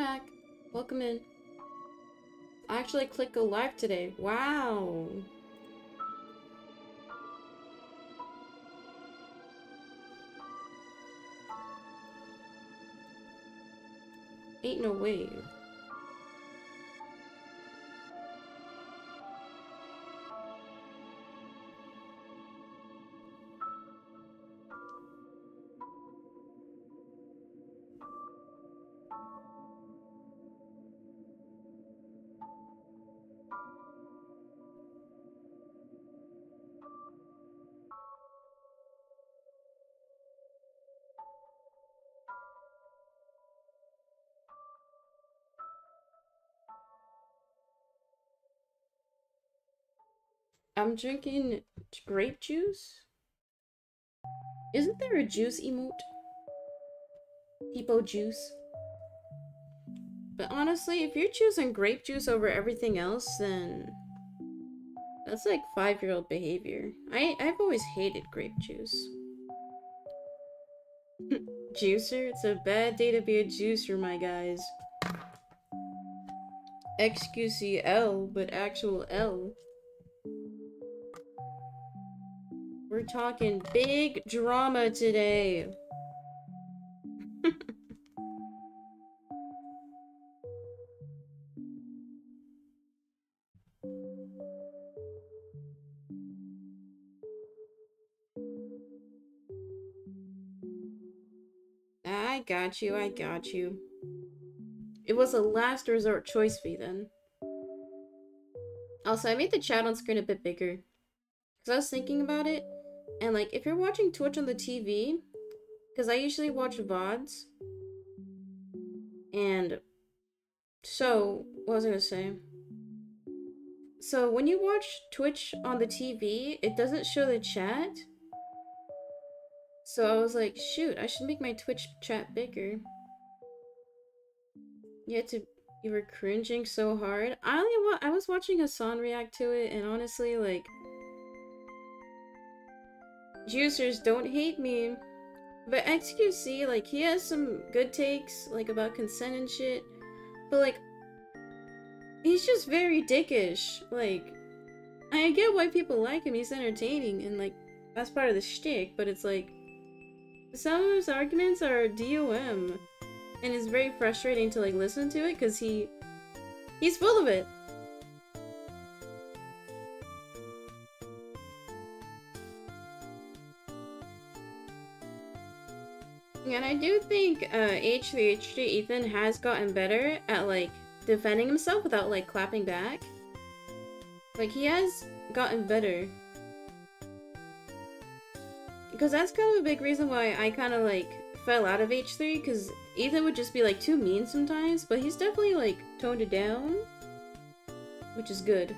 Mac, welcome in. I actually clicked go live today. Wow. Ain't no way. I'm drinking grape juice. Isn't there a juice emote? People juice. But honestly, if you're choosing grape juice over everything else, then that's like five-year-old behavior. I I've always hated grape juice. Juicer? It's a bad day to be a juicer, my guys. XQCL, but actual L. We're talking big drama today. I got you, I got you. It was a last resort choice fee then. Also, I made the chat on screen a bit bigger. Because I was thinking about it, and like, if you're watching Twitch on the TV, because I usually watch VODs, and so, what was I gonna say? So, when you watch Twitch on the TV, it doesn't show the chat. So I was like, shoot, I should make my Twitch chat bigger. You had to, you were cringing so hard. I only wa I was watching Hassan react to it, and honestly, like, Juicers, don't hate me. But XQC, like, he has some good takes, like, about consent and shit. But, like, he's just very dickish. Like, I get why people like him. He's entertaining, and, like, that's part of the shtick. But it's like, some of his arguments are DOM. And it's very frustrating to, like, listen to it, because he... He's full of it. And I do think uh, H3H3 Ethan has gotten better at like defending himself without like clapping back. Like he has gotten better. Because that's kind of a big reason why I kind of like fell out of H3 because Ethan would just be like too mean sometimes, but he's definitely like toned it down, which is good.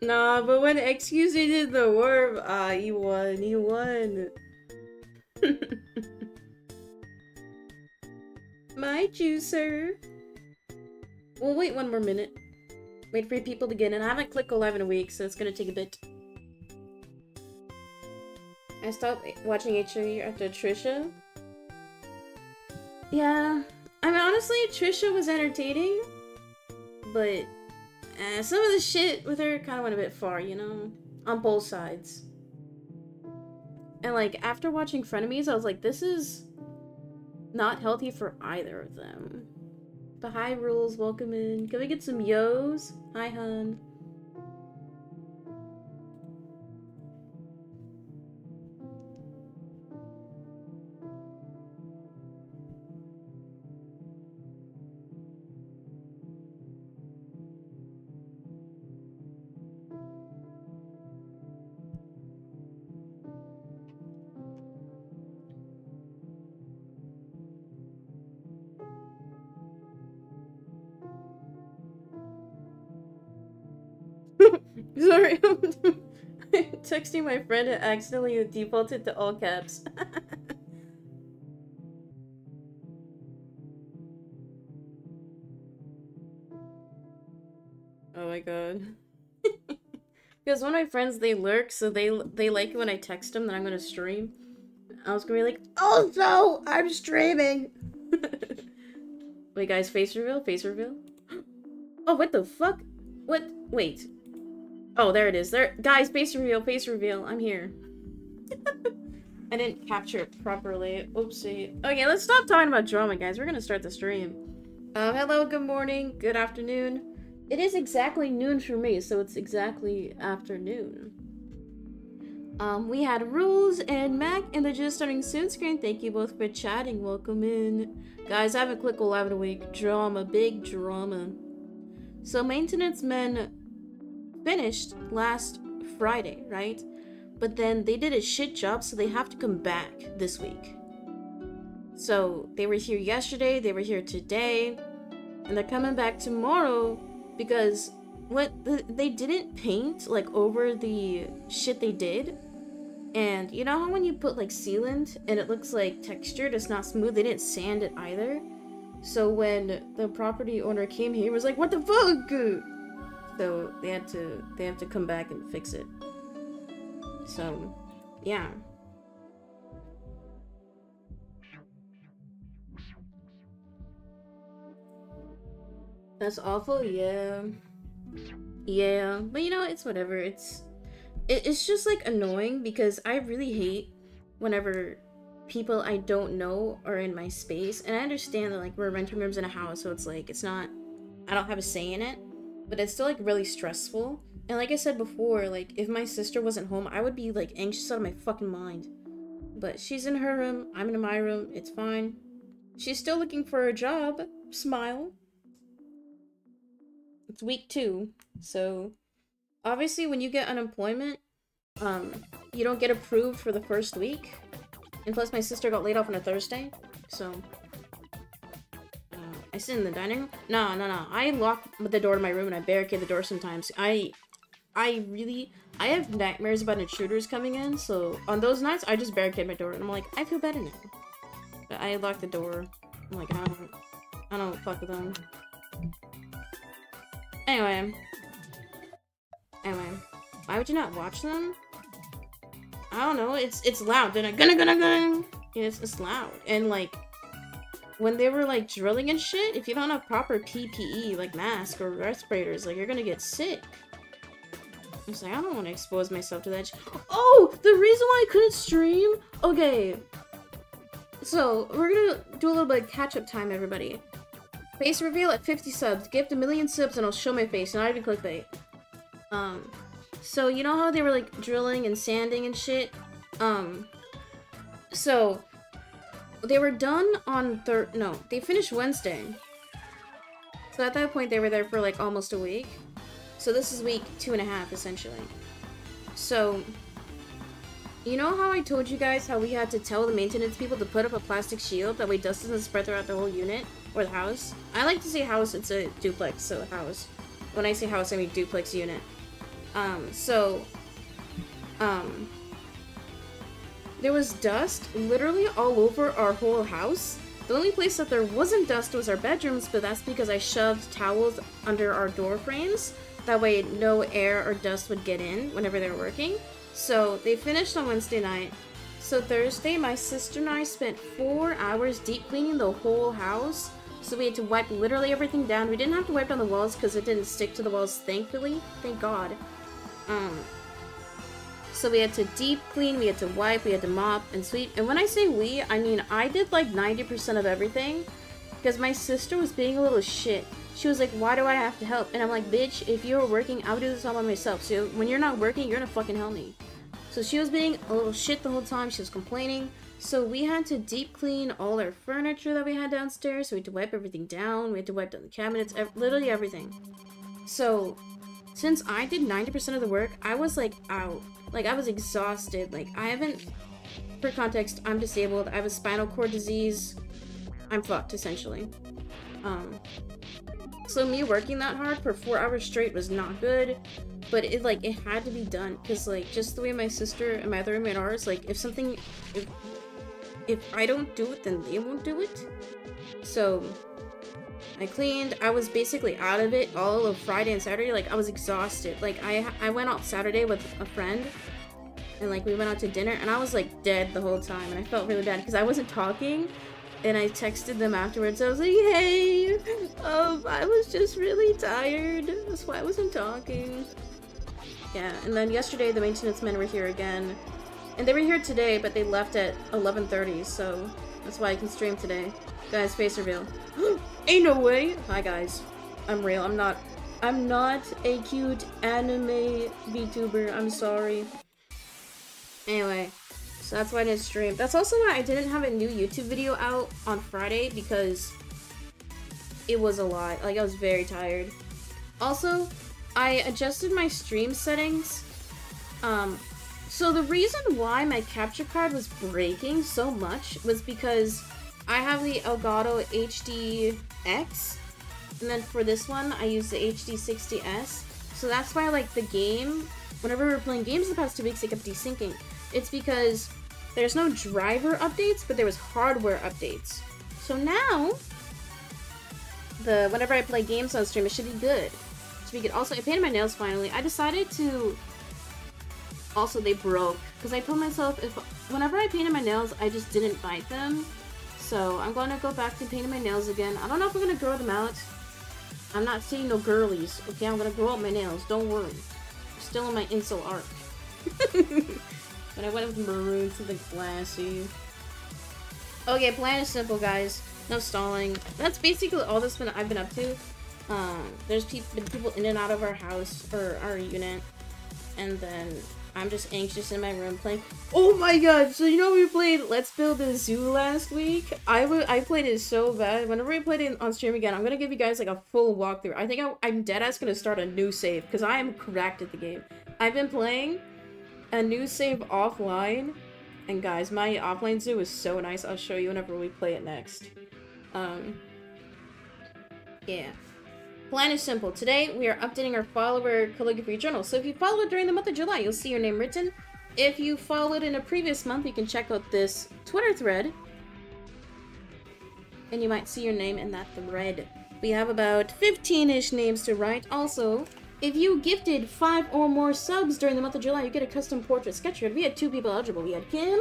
Nah, but when XQC did the worm, ah, he won, he won. My juicer. We'll wait one more minute. Wait for people to get in. I haven't clicked live in a week, so it's gonna take a bit. I stopped watching H3 after Trisha. Yeah. I mean, honestly, Trisha was entertaining, but uh, some of the shit with her kind of went a bit far, you know? On both sides. And, like, after watching Frenemies, I was like, this is not healthy for either of them. The high rules, welcome in. Can we get some yo's? Hi, hun. Texting my friend and accidentally defaulted to all caps. oh my god. because one of my friends, they lurk, so they they like when I text them that I'm gonna stream. I was gonna be like, Oh no, I'm streaming. Wait, guys, face reveal, face reveal. Oh, what the fuck? What? Wait. Oh, there it is. There, guys, face reveal, face reveal. I'm here. I didn't capture it properly. Oopsie. Okay, let's stop talking about drama, guys. We're gonna start the stream. Um, hello, good morning, good afternoon. It is exactly noon for me, so it's exactly afternoon. Um, we had Rules and Mac and the just starting soon screen. Thank you both for chatting. Welcome in. Guys, I haven't clicked 11 a week. Drama, big drama. So maintenance men finished last Friday, right? But then they did a shit job, so they have to come back this week. So they were here yesterday, they were here today, and they're coming back tomorrow because what they didn't paint like over the shit they did and you know how when you put like sealant and it looks like textured, it's not smooth, they didn't sand it either? So when the property owner came here, he was like, what the fuck? So they had to, they have to come back and fix it. So, yeah. That's awful, yeah. Yeah, but you know, it's whatever. It's it, it's just like annoying because I really hate whenever people I don't know are in my space. And I understand that like we're renting rooms in a house, so it's like it's not I don't have a say in it, but it's still like really stressful. And like I said before, like if my sister wasn't home, I would be like anxious out of my fucking mind. But she's in her room, I'm in my room, it's fine. She's still looking for a job. Smile. It's week two, so obviously when you get unemployment, um, you don't get approved for the first week. And plus my sister got laid off on a Thursday, so... I sit in the dining room? No, no, no. I lock the door to my room and I barricade the door sometimes. I... I really... I have nightmares about intruders coming in, so on those nights, I just barricade my door and I'm like, I feel better now. But I lock the door. I'm like, I don't... I don't fuck with them. Anyway, Anyway, why would you not watch them? I don't know. It's it's loud. They're Then gonna gonna gonna. It's it's loud and like when they were like drilling and shit. If you don't have proper PPE like mask or respirators, like you're gonna get sick. I was like, I don't want to expose myself to that. Oh, the reason why I couldn't stream. Okay, so we're gonna do a little bit of catch up time, everybody. Face reveal at 50 subs. Gift a million subs and I'll show my face. Not even clickbait. Um, so you know how they were like drilling and sanding and shit? Um, so they were done on third. No, they finished Wednesday. So at that point, they were there for like almost a week. So this is week two and a half essentially. So you know how I told you guys how we had to tell the maintenance people to put up a plastic shield that way dust doesn't spread throughout the whole unit or the house? I like to say house, it's a duplex, so house. When I say house, I mean duplex unit. Um, so, um, there was dust literally all over our whole house. The only place that there wasn't dust was our bedrooms, but that's because I shoved towels under our door frames. That way no air or dust would get in whenever they were working. So they finished on Wednesday night. So Thursday, my sister and I spent four hours deep cleaning the whole house. So we had to wipe literally everything down. We didn't have to wipe down the walls because it didn't stick to the walls, thankfully. Thank God. Um, so we had to deep clean, we had to wipe, we had to mop and sweep. And when I say we, I mean I did like 90% of everything. Because my sister was being a little shit. She was like, why do I have to help? And I'm like, bitch, if you were working, I would do this all by myself. So when you're not working, you're gonna fucking help me. So she was being a little shit the whole time. She was complaining. So we had to deep clean all our furniture that we had downstairs. So we had to wipe everything down. We had to wipe down the cabinets, ev literally everything. So since I did 90% of the work, I was like out. Like I was exhausted. Like I haven't, for context, I'm disabled. I have a spinal cord disease. I'm fucked essentially. Um, so me working that hard for four hours straight was not good. but it like it had to be done because like just the way my sister and my other roommate are is like if something if if I don't do it then they won't do it. So I cleaned. I was basically out of it all of Friday and Saturday. Like I was exhausted. Like I I went out Saturday with a friend and like we went out to dinner and I was like dead the whole time and I felt really bad because I wasn't talking and I texted them afterwards. I was like, hey, um, I was just really tired. That's why I wasn't talking. Yeah, and then yesterday the maintenance men were here again. And they were here today, but they left at 11.30, so that's why I can stream today. Guys, face reveal. Ain't no way! Hi guys. I'm real. I'm not I'm not a cute anime VTuber. I'm sorry. Anyway, so that's why I didn't stream. That's also why I didn't have a new YouTube video out on Friday because it was a lot. Like, I was very tired. Also, I adjusted my stream settings. Um, so the reason why my capture card was breaking so much was because I have the Elgato HD X, and then for this one, I use the HD 60S. So that's why, like, the game, whenever we were playing games the past two weeks, it kept desyncing. It's because there's no driver updates, but there was hardware updates. So now, the whenever I play games on stream, it should be good. Should be good. Also, I painted my nails finally. I decided to. Also, they broke because I told myself if whenever I painted my nails, I just didn't bite them. So I'm going to go back to painting my nails again. I don't know if I'm going to grow them out. I'm not seeing no girlies. Okay, I'm going to grow out my nails. Don't worry. I'm still in my incel arc. But I went with maroon, something classy. Okay, plan is simple, guys. No stalling. That's basically all this been I've been up to. Um, there's pe been people in and out of our house, or our unit. And then I'm just anxious in my room playing. Oh my god! So you know we played Let's Build a Zoo last week? I, I played it so bad. Whenever we played it on stream again, I'm gonna give you guys like a full walkthrough. I think I, I'm deadass gonna start a new save, because I am cracked at the game. I've been playing a new save offline. And guys, my offline zoo is so nice. I'll show you whenever we play it next. Um, yeah. Plan is simple. Today, we are updating our follower calligraphy journal. So if you followed during the month of July, you'll see your name written. If you followed in a previous month, you can check out this Twitter thread. And you might see your name in that thread. We have about 15-ish names to write. Also, if you gifted five or more subs during the month of July, you get a custom portrait sketch card. We had two people eligible. We had Kim.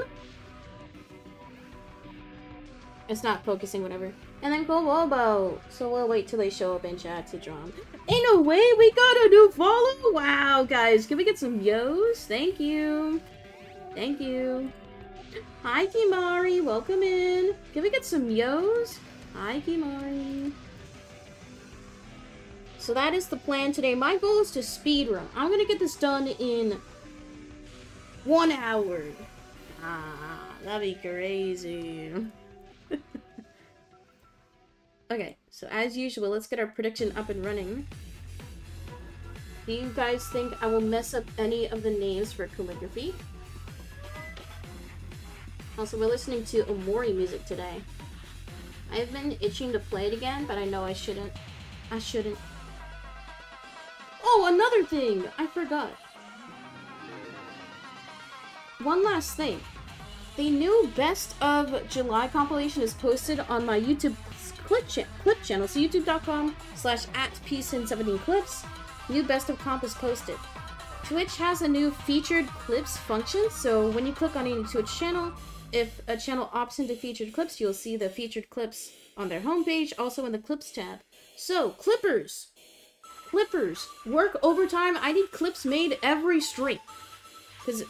It's not focusing, whatever. And then Kowobo. So we'll wait till they show up in chat to them. Ain't no way we got a new follow! Wow, guys. Can we get some yos? Thank you. Thank you. Hi, Kimari. Welcome in. Can we get some yos? Hi, Kimari. So that is the plan today. My goal is to speed run. I'm gonna get this done in one hour. Ah, that'd be crazy. okay, so as usual, let's get our prediction up and running. Do you guys think I will mess up any of the names for calligraphy? Also, we're listening to Omori music today. I've been itching to play it again, but I know I shouldn't. I shouldn't. Oh, another thing! I forgot. One last thing. The new Best of July compilation is posted on my YouTube clip, clip channel. So youtube.com slash at peacein17clips. New Best of Comp is posted. Twitch has a new featured clips function, so when you click on any Twitch channel, if a channel opts into featured clips, you'll see the featured clips on their homepage, also in the clips tab. So, clippers, clippers work overtime. I need clips made every stream. Because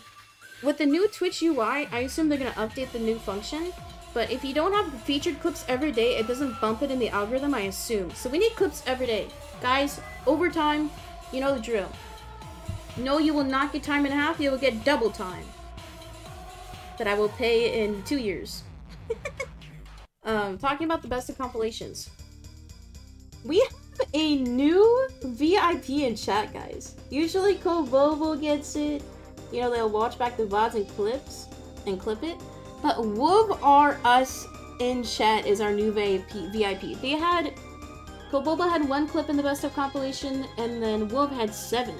with the new Twitch UI, I assume they're going to update the new function. But if you don't have featured clips every day, it doesn't bump it in the algorithm, I assume. So we need clips every day. Guys, overtime, you know the drill. No, you will not get time and a half, you will get double time. That I will pay in two years. um, talking about the best of compilations. We have a new VIP in chat, guys. Usually Kobobo gets it. You know, they'll watch back the VODs and clips and clip it. But Woob R Us in chat is our new VIP. They had Kobobo had one clip in the best of compilation, and then Woob had seven.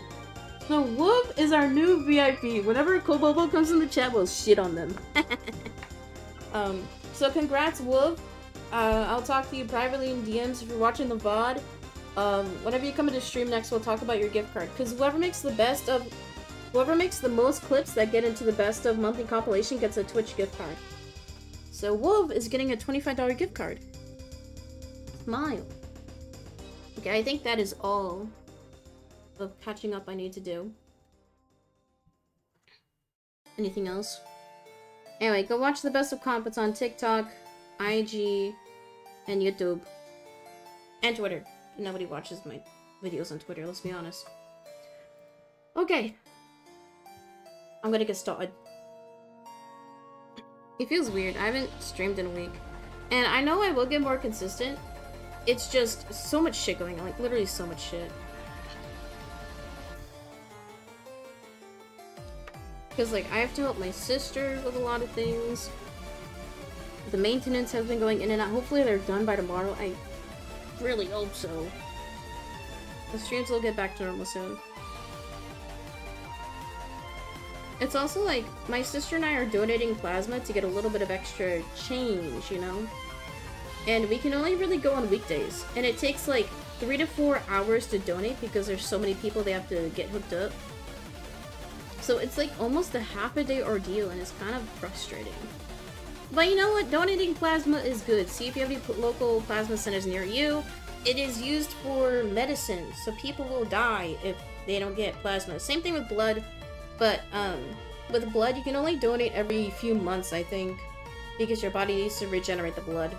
So Wolf is our new VIP. Whenever Kobobo comes in the chat, we'll shit on them. um, so congrats, Wolf. Uh, I'll talk to you privately in DMs if you're watching the VOD. Um, whenever you come into stream next, we'll talk about your gift card. Because whoever makes the best of... Whoever makes the most clips that get into the best of monthly compilation gets a Twitch gift card. So Wolf is getting a $25 gift card. Smile. Okay, I think that is all of catching up I need to do. Anything else? Anyway, go watch the best of comp. It's on TikTok, IG, and YouTube. And Twitter. Nobody watches my videos on Twitter, let's be honest. Okay. I'm gonna get started. It feels weird. I haven't streamed in a week. And I know I will get more consistent. It's just so much shit going on. Like, literally so much shit. Because, like, I have to help my sister with a lot of things. The maintenance has been going in and out. Hopefully they're done by tomorrow. I really hope so. The streams will get back to normal soon. It's also like, my sister and I are donating plasma to get a little bit of extra change, you know? And we can only really go on weekdays. And it takes like three to four hours to donate because there's so many people they have to get hooked up. So it's like almost a half a day ordeal and it's kind of frustrating. But you know what? Donating plasma is good. See if you have any local plasma centers near you. It is used for medicine, so people will die if they don't get plasma. Same thing with blood, but um, with blood you can only donate every few months, I think, because your body needs to regenerate the blood.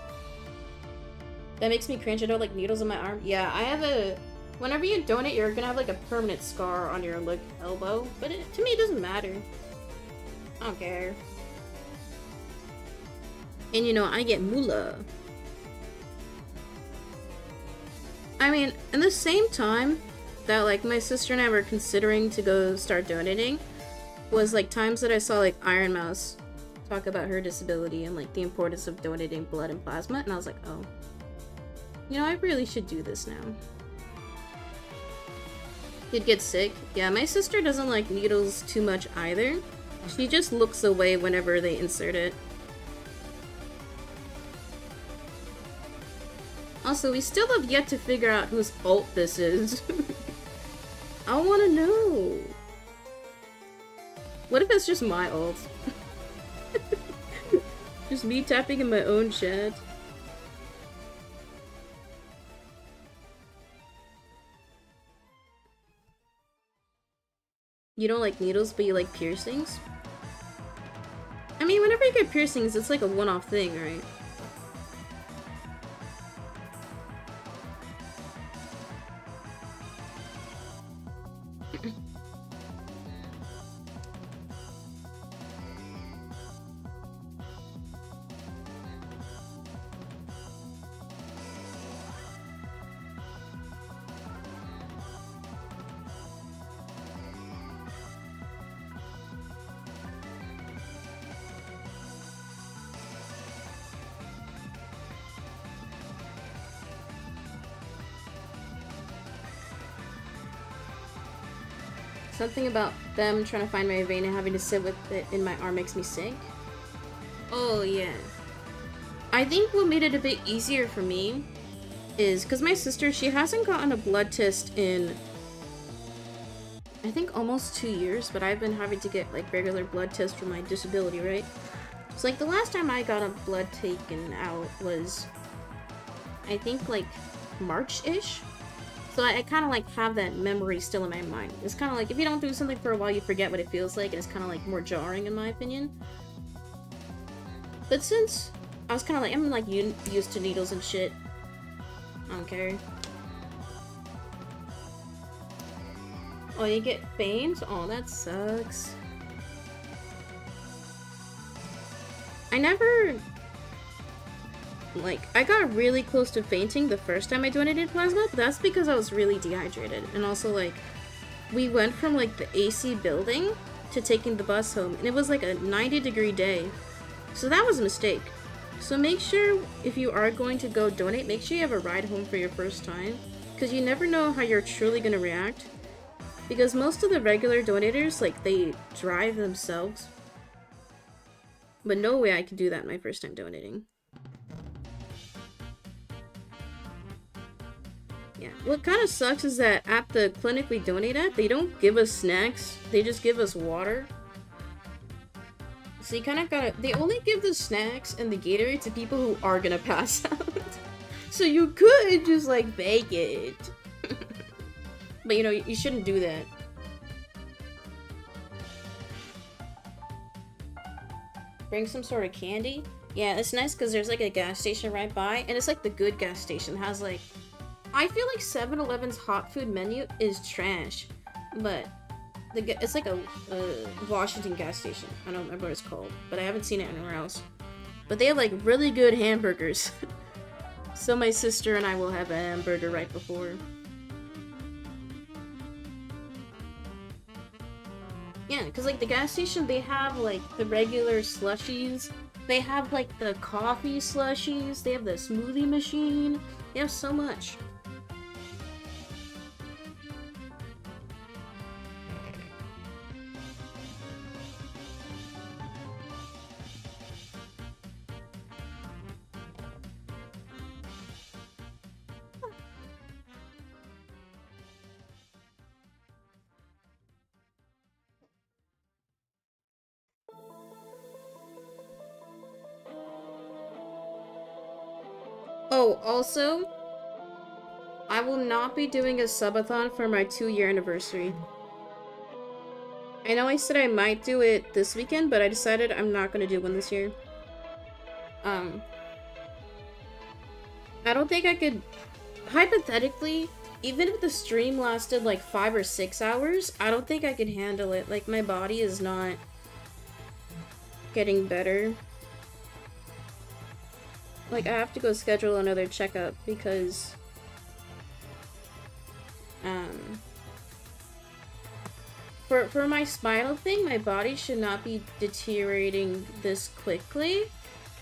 That makes me cringe. I don't like needles in my arm. Yeah, I have a Whenever you donate, you're gonna have like a permanent scar on your like elbow, but it, to me it doesn't matter. I don't care. And you know, I get moolah. I mean, in the same time that like my sister and I were considering to go start donating, was like times that I saw like Ironmouse talk about her disability and like the importance of donating blood and plasma, and I was like, oh, you know, I really should do this now. You'd get sick. Yeah, my sister doesn't like needles too much either. She just looks away whenever they insert it. Also, we still have yet to figure out whose alt this is. I want to know. What if it's just my alt? just me tapping in my own chat. You don't like needles, but you like piercings? I mean, whenever you get piercings, it's like a one-off thing, right? Something about them trying to find my vein and having to sit with it in my arm makes me sick. Oh, yeah. I think what made it a bit easier for me is because my sister, she hasn't gotten a blood test in, I think almost two years, but I've been having to get like regular blood tests for my disability, right? So like the last time I got a blood taken out was, I think like March-ish. So I, I kind of like have that memory still in my mind. It's kind of like if you don't do something for a while, you forget what it feels like, and it's kind of like more jarring in my opinion. But since I was kind of like, I'm like used to needles and shit. I don't care. Oh, you get faint? Oh, that sucks. I never like, I got really close to fainting the first time I donated plasma, that's because I was really dehydrated. And also, like, we went from, like, the AC building to taking the bus home, and it was, like, a 90 degree day. So that was a mistake. So make sure, if you are going to go donate, make sure you have a ride home for your first time. Because you never know how you're truly going to react. Because most of the regular donators, like, they drive themselves. But no way I could do that my first time donating. Yeah, what kind of sucks is that at the clinic we donate at, they don't give us snacks. They just give us water. So you kind of gotta- they only give the snacks and the Gatorade to people who are gonna pass out. so you could just, like, bake it. but, you know, you shouldn't do that. Bring some sort of candy? Yeah, it's nice because there's, like, a gas station right by, and it's, like, the good gas station. It has, like... I feel like 7-Eleven's hot food menu is trash, but the it's like a, a, Washington gas station. I don't remember what it's called, but I haven't seen it anywhere else. But they have like really good hamburgers. so my sister and I will have a hamburger right before. Yeah, because like the gas station, they have like the regular slushies. They have like the coffee slushies. They have the smoothie machine. They have so much. Oh, also, I will not be doing a subathon for my two year anniversary. I know I said I might do it this weekend, but I decided I'm not going to do one this year. Um, I don't think I could, hypothetically, even if the stream lasted like five or six hours, I don't think I could handle it. Like, my body is not getting better. Like, I have to go schedule another checkup because... Um... For, for my spinal thing, my body should not be deteriorating this quickly.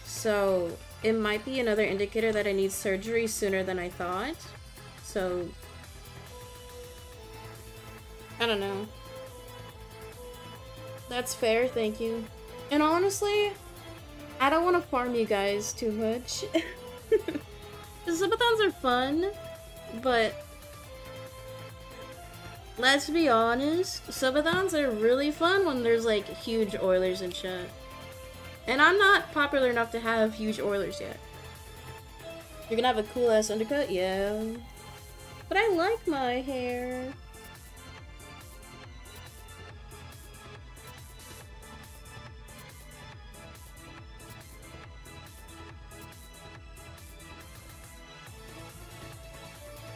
So, it might be another indicator that I need surgery sooner than I thought. So... I don't know. That's fair, thank you. And honestly, I don't want to farm you guys too much. the subathons are fun, but let's be honest, subathons are really fun when there's like huge Oilers and shit. And I'm not popular enough to have huge Oilers yet. You're gonna have a cool ass undercut? Yeah. But I like my hair.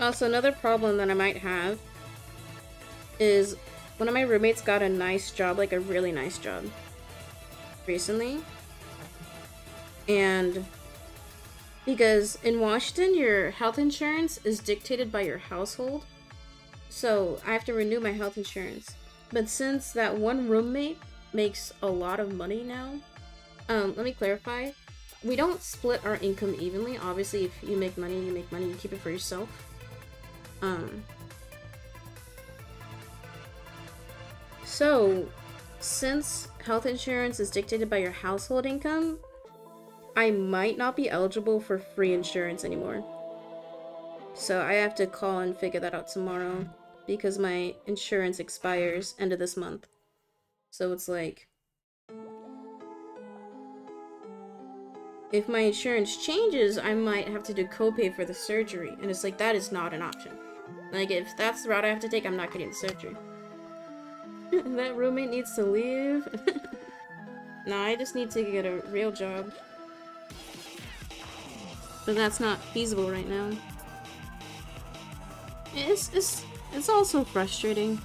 Also, another problem that I might have is one of my roommates got a nice job, like a really nice job, recently. And because in Washington, your health insurance is dictated by your household. So I have to renew my health insurance. But since that one roommate makes a lot of money now, um, let me clarify. We don't split our income evenly. Obviously, if you make money, you make money, you keep it for yourself. Um, so, since health insurance is dictated by your household income, I might not be eligible for free insurance anymore. So I have to call and figure that out tomorrow because my insurance expires end of this month. So it's like if my insurance changes, I might have to do copay for the surgery. And it's like that is not an option. Like, if that's the route I have to take, I'm not getting surgery. that roommate needs to leave. nah, I just need to get a real job. But that's not feasible right now. It's, it's, it's also frustrating.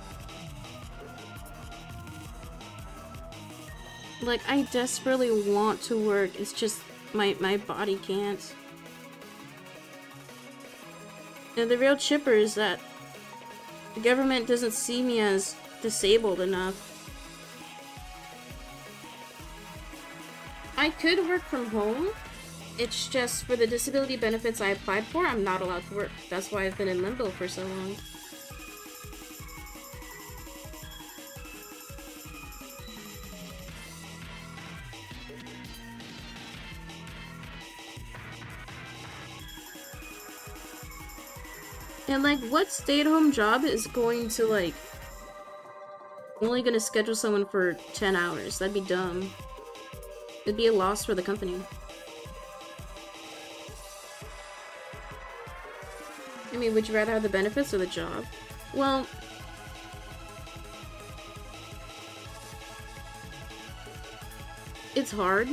Like, I desperately want to work, it's just my, my body can't. The real chipper is that the government doesn't see me as disabled enough. I could work from home. It's just for the disability benefits I applied for, I'm not allowed to work. That's why I've been in limbo for so long. And like, what stay-at-home job is going to like only gonna schedule someone for 10 hours? That'd be dumb. It'd be a loss for the company. I mean, would you rather have the benefits or the job? Well, it's hard.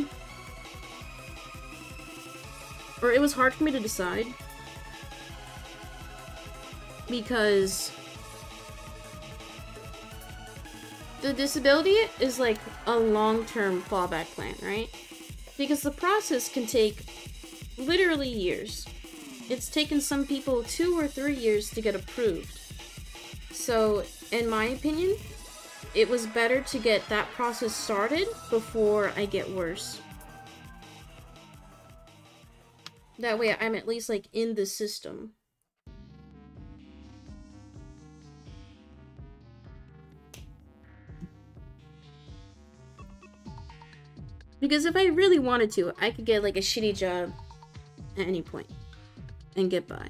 Or it was hard for me to decide. Because the disability is like a long-term fallback plan, right? Because the process can take literally years. It's taken some people two or three years to get approved. So, in my opinion, it was better to get that process started before I get worse. That way I'm at least like in the system. Because if I really wanted to, I could get like a shitty job at any point and get by.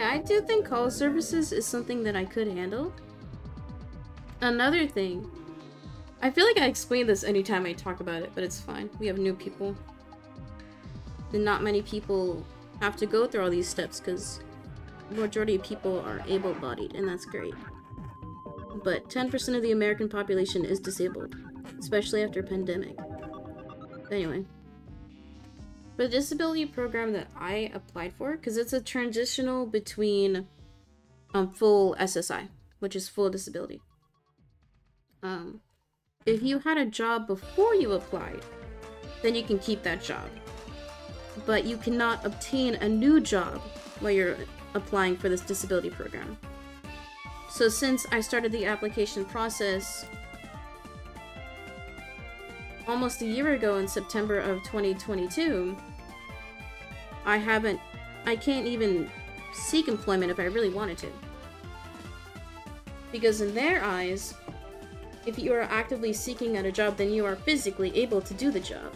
Yeah, I do think call services is something that I could handle. Another thing, I feel like I explain this anytime I talk about it, but it's fine. We have new people. And not many people have to go through all these steps because majority of people are able-bodied, and that's great. But 10% of the American population is disabled, especially after pandemic. Anyway the disability program that I applied for, because it's a transitional between um, full SSI, which is full disability. Um, if you had a job before you applied, then you can keep that job. But you cannot obtain a new job while you're applying for this disability program. So since I started the application process almost a year ago in September of 2022, I haven't, I can't even seek employment if I really wanted to. Because in their eyes, if you are actively seeking out a job, then you are physically able to do the job.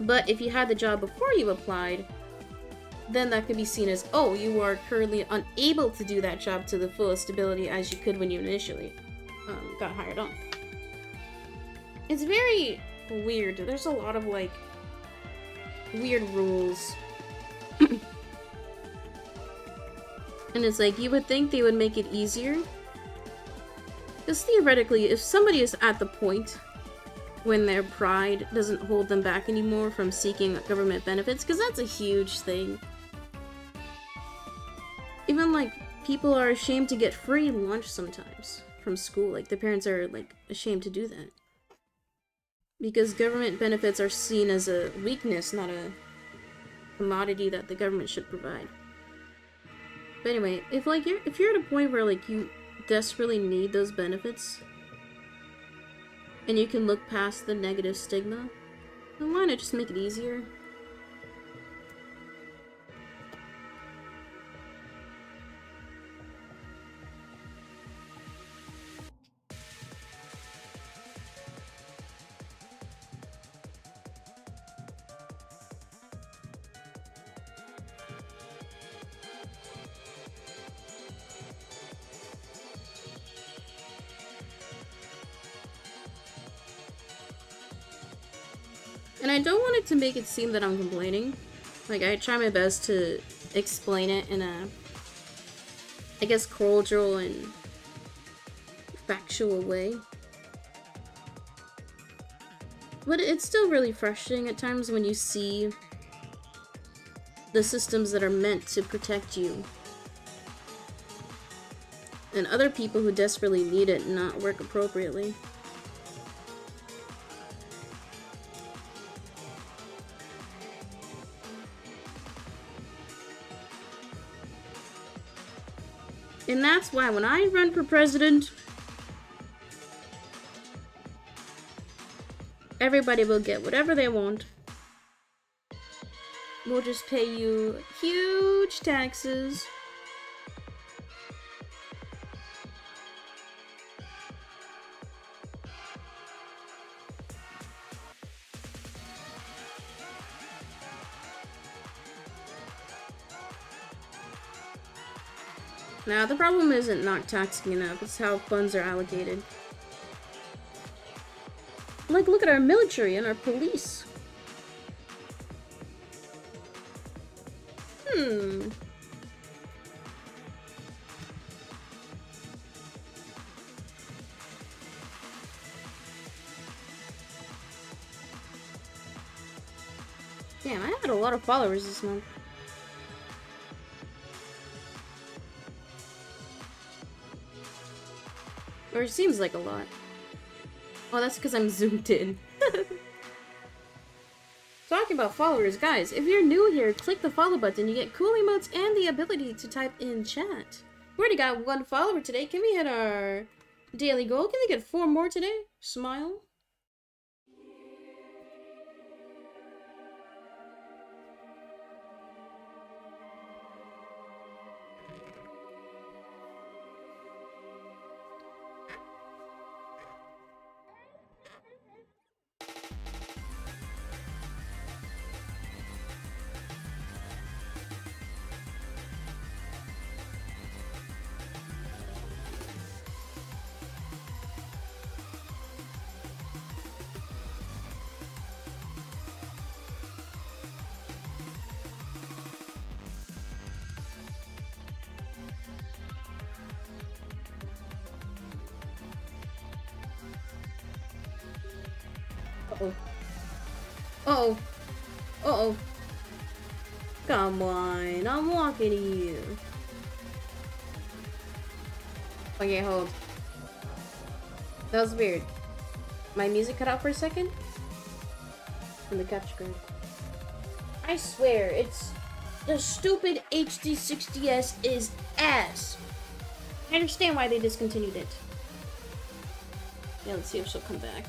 But if you had the job before you applied, then that could be seen as, oh, you are currently unable to do that job to the fullest ability as you could when you initially um, got hired on. It's very weird. There's a lot of, like, weird rules. and it's like, you would think they would make it easier. Because theoretically, if somebody is at the point when their pride doesn't hold them back anymore from seeking government benefits, because that's a huge thing. Even, like, people are ashamed to get free lunch sometimes from school. Like, the parents are, like, ashamed to do that. Because government benefits are seen as a weakness, not a commodity that the government should provide. But anyway, if like you're if you're at a point where like you desperately need those benefits and you can look past the negative stigma, then why not just make it easier? To make it seem that I'm complaining. Like, I try my best to explain it in a, I guess, cordial and factual way. But it's still really frustrating at times when you see the systems that are meant to protect you and other people who desperately need it not work appropriately. And that's why when I run for president, Everybody will get whatever they want. We'll just pay you huge taxes. Now, the problem isn't not taxing enough, it's how funds are allocated. Like, look at our military and our police. Hmm. Damn, I had a lot of followers this month. Or it seems like a lot. Oh, that's because I'm zoomed in. Talking about followers, guys, if you're new here, click the follow button. You get cool emotes and the ability to type in chat. We already got one follower today. Can we hit our daily goal? Can we get four more today? Smile. I'm walking to you. Okay, hold. That was weird. My music cut out for a second? From the capture card. I swear, it's... The stupid HD60S is ass. I understand why they discontinued it. Yeah, let's see if she'll come back.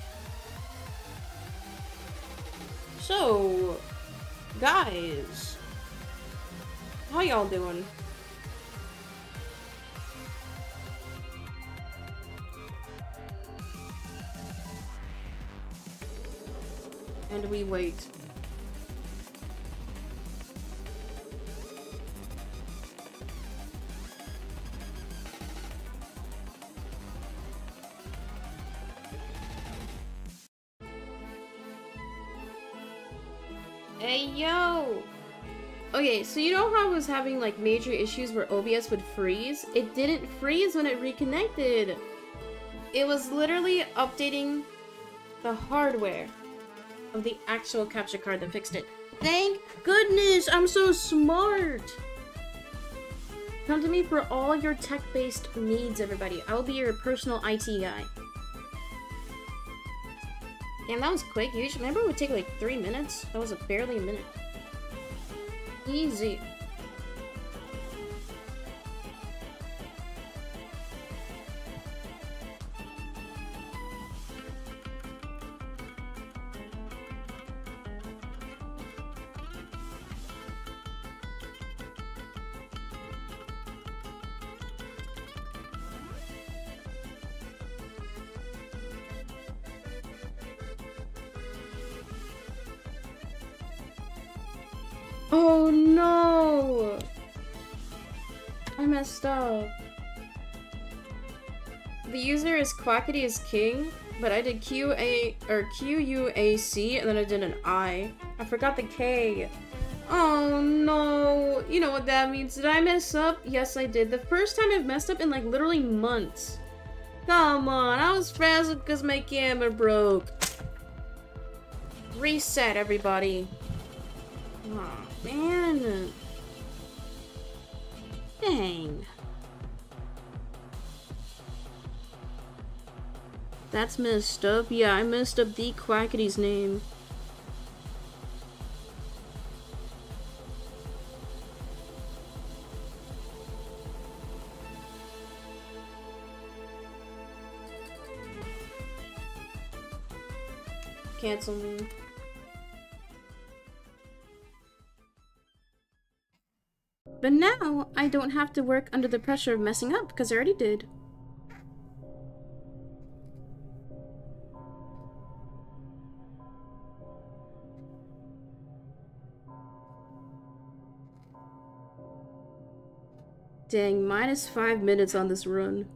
So, guys, how y'all doing? And we wait. Was having like major issues where OBS would freeze? It didn't freeze when it reconnected. It was literally updating the hardware of the actual capture card that fixed it. Thank goodness! I'm so smart! Come to me for all your tech-based needs, everybody. I will be your personal IT guy. Damn, that was quick. Usually, remember it would take like three minutes? That was a barely a minute. Easy. User is Quackity is king, but I did Q A or Q U A C and then I did an I. I forgot the K. Oh no! You know what that means. Did I mess up? Yes, I did. The first time I've messed up in like literally months. Come on, I was frazzled because my camera broke. Reset, everybody. Oh, man. Dang. That's messed up. Yeah, I messed up the Quackity's name. cancel me. But now, I don't have to work under the pressure of messing up, because I already did. Dang, minus five minutes on this run.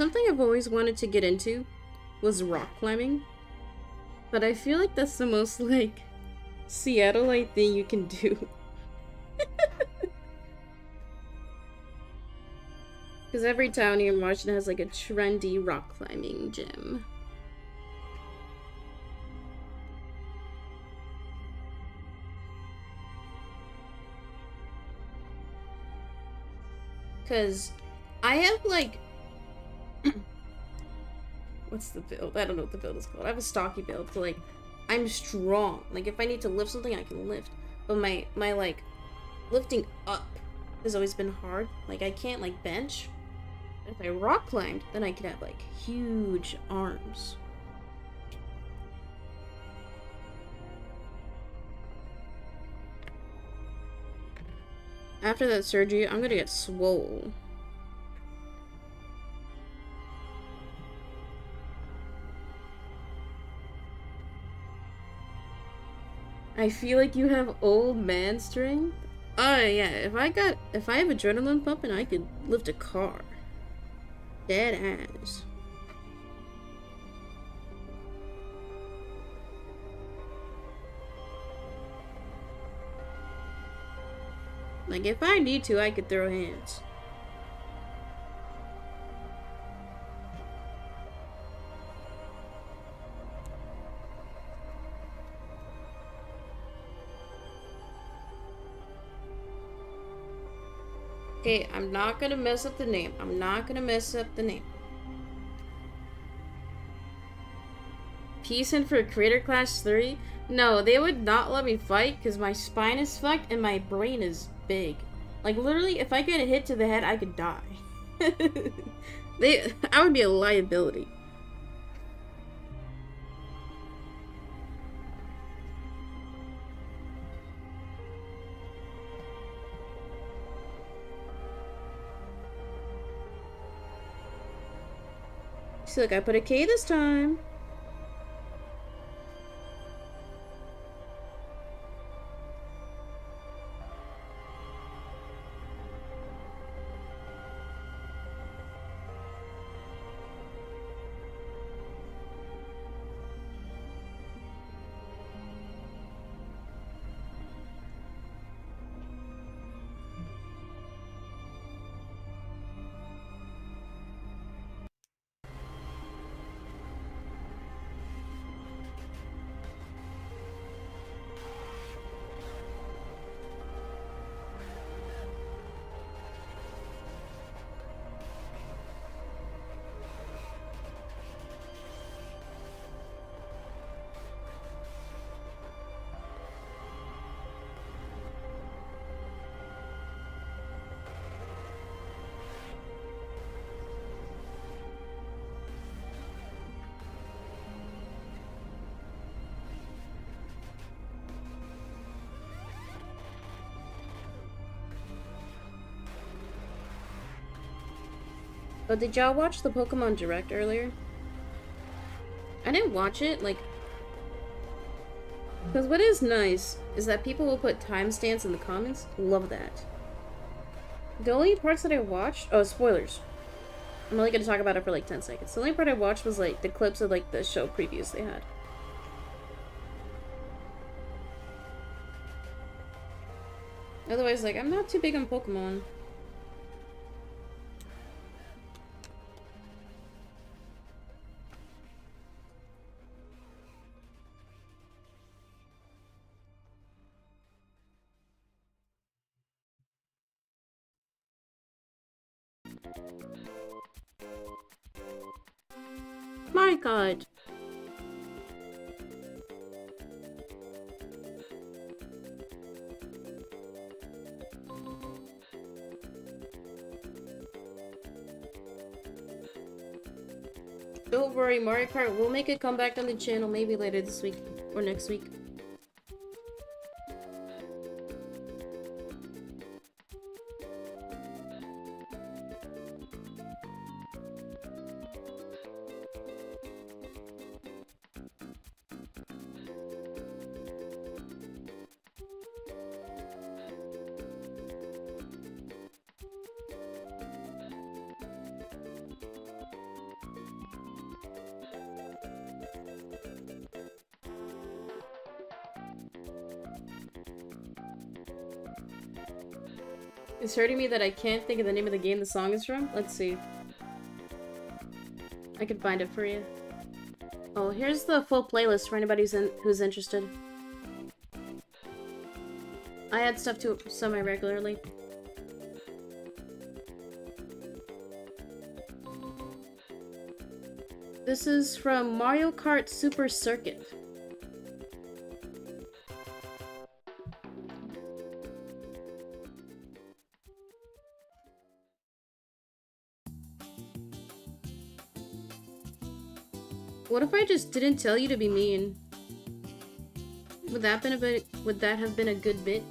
Something I've always wanted to get into was rock climbing. But I feel like that's the most, like, Seattleite thing you can do. Because every town near Marston has, like, a trendy rock climbing gym. Because I have, like, what's the build? I don't know what the build is called. I have a stocky build, so like I'm strong. Like if I need to lift something, I can lift. But my my like lifting up has always been hard. Like I can't like bench. If I rock climbed, then I could have like huge arms. After that surgery, I'm gonna get swole. I feel like you have old man strength. Oh yeah, if I got if I have adrenaline pumping, I could lift a car. Dead ass. Like if I need to, I could throw hands. Okay, I'm not gonna mess up the name. I'm not gonna mess up the name. Peace in for Creator Clash 3? No, they would not let me fight because my spine is fucked and my brain is big. Like, literally, if I get a hit to the head, I could die. they, I would be a liability. See, look, I put a K this time. But did y'all watch the Pokemon Direct earlier? I didn't watch it, like... Because what is nice is that people will put timestamps in the comments. Love that. The only parts that I watched... Oh, spoilers. I'm only going to talk about it for like 10 seconds. The only part I watched was like the clips of like the show previews they had. Otherwise, like, I'm not too big on Pokemon. Mario Kart will make a comeback on the channel maybe later this week or next week. It's hurting me that I can't think of the name of the game the song is from. Let's see. I can find it for you. Oh, here's the full playlist for anybody who's, in, who's interested. I add stuff to it semi-regularly. This is from Mario Kart Super Circuit. If I just didn't tell you to be mean? Would that been a bit would that have been a good bit?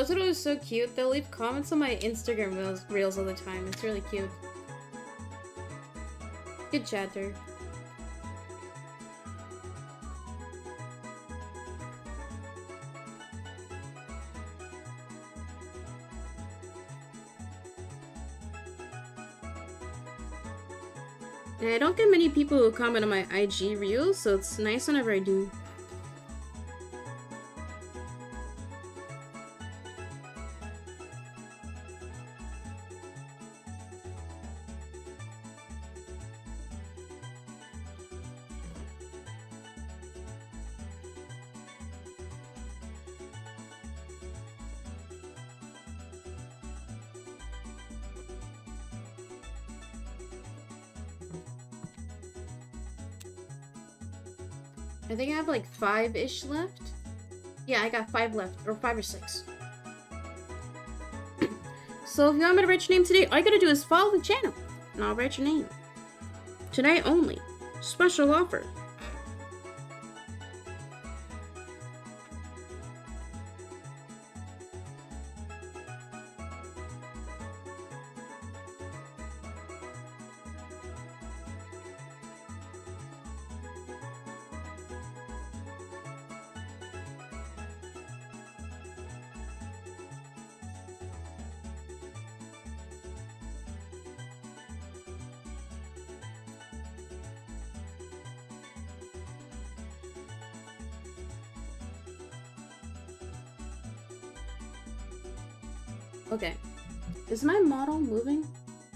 Totoro is so cute. They'll leave comments on my Instagram reels, reels all the time. It's really cute. Good chatter. I don't get many people who comment on my IG reels, so it's nice whenever I do. Five-ish left. Yeah, I got five left, or five or six. so if you want me to write your name today, all you gotta do is follow the channel, and I'll write your name. Today only. Special offer. Is my model moving?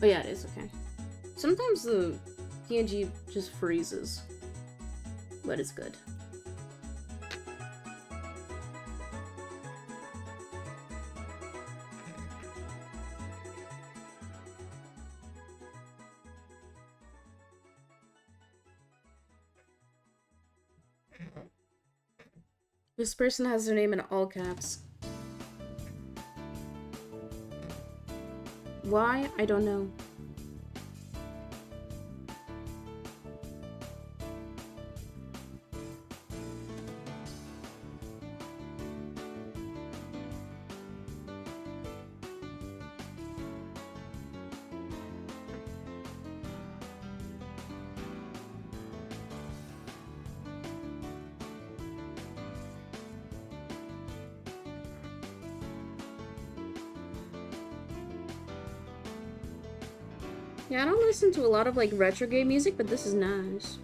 Oh yeah, it is, okay. Sometimes the PNG just freezes. But it's good. This person has their name in all caps. Why? I don't know. To a lot of like retro game music, but this is nice.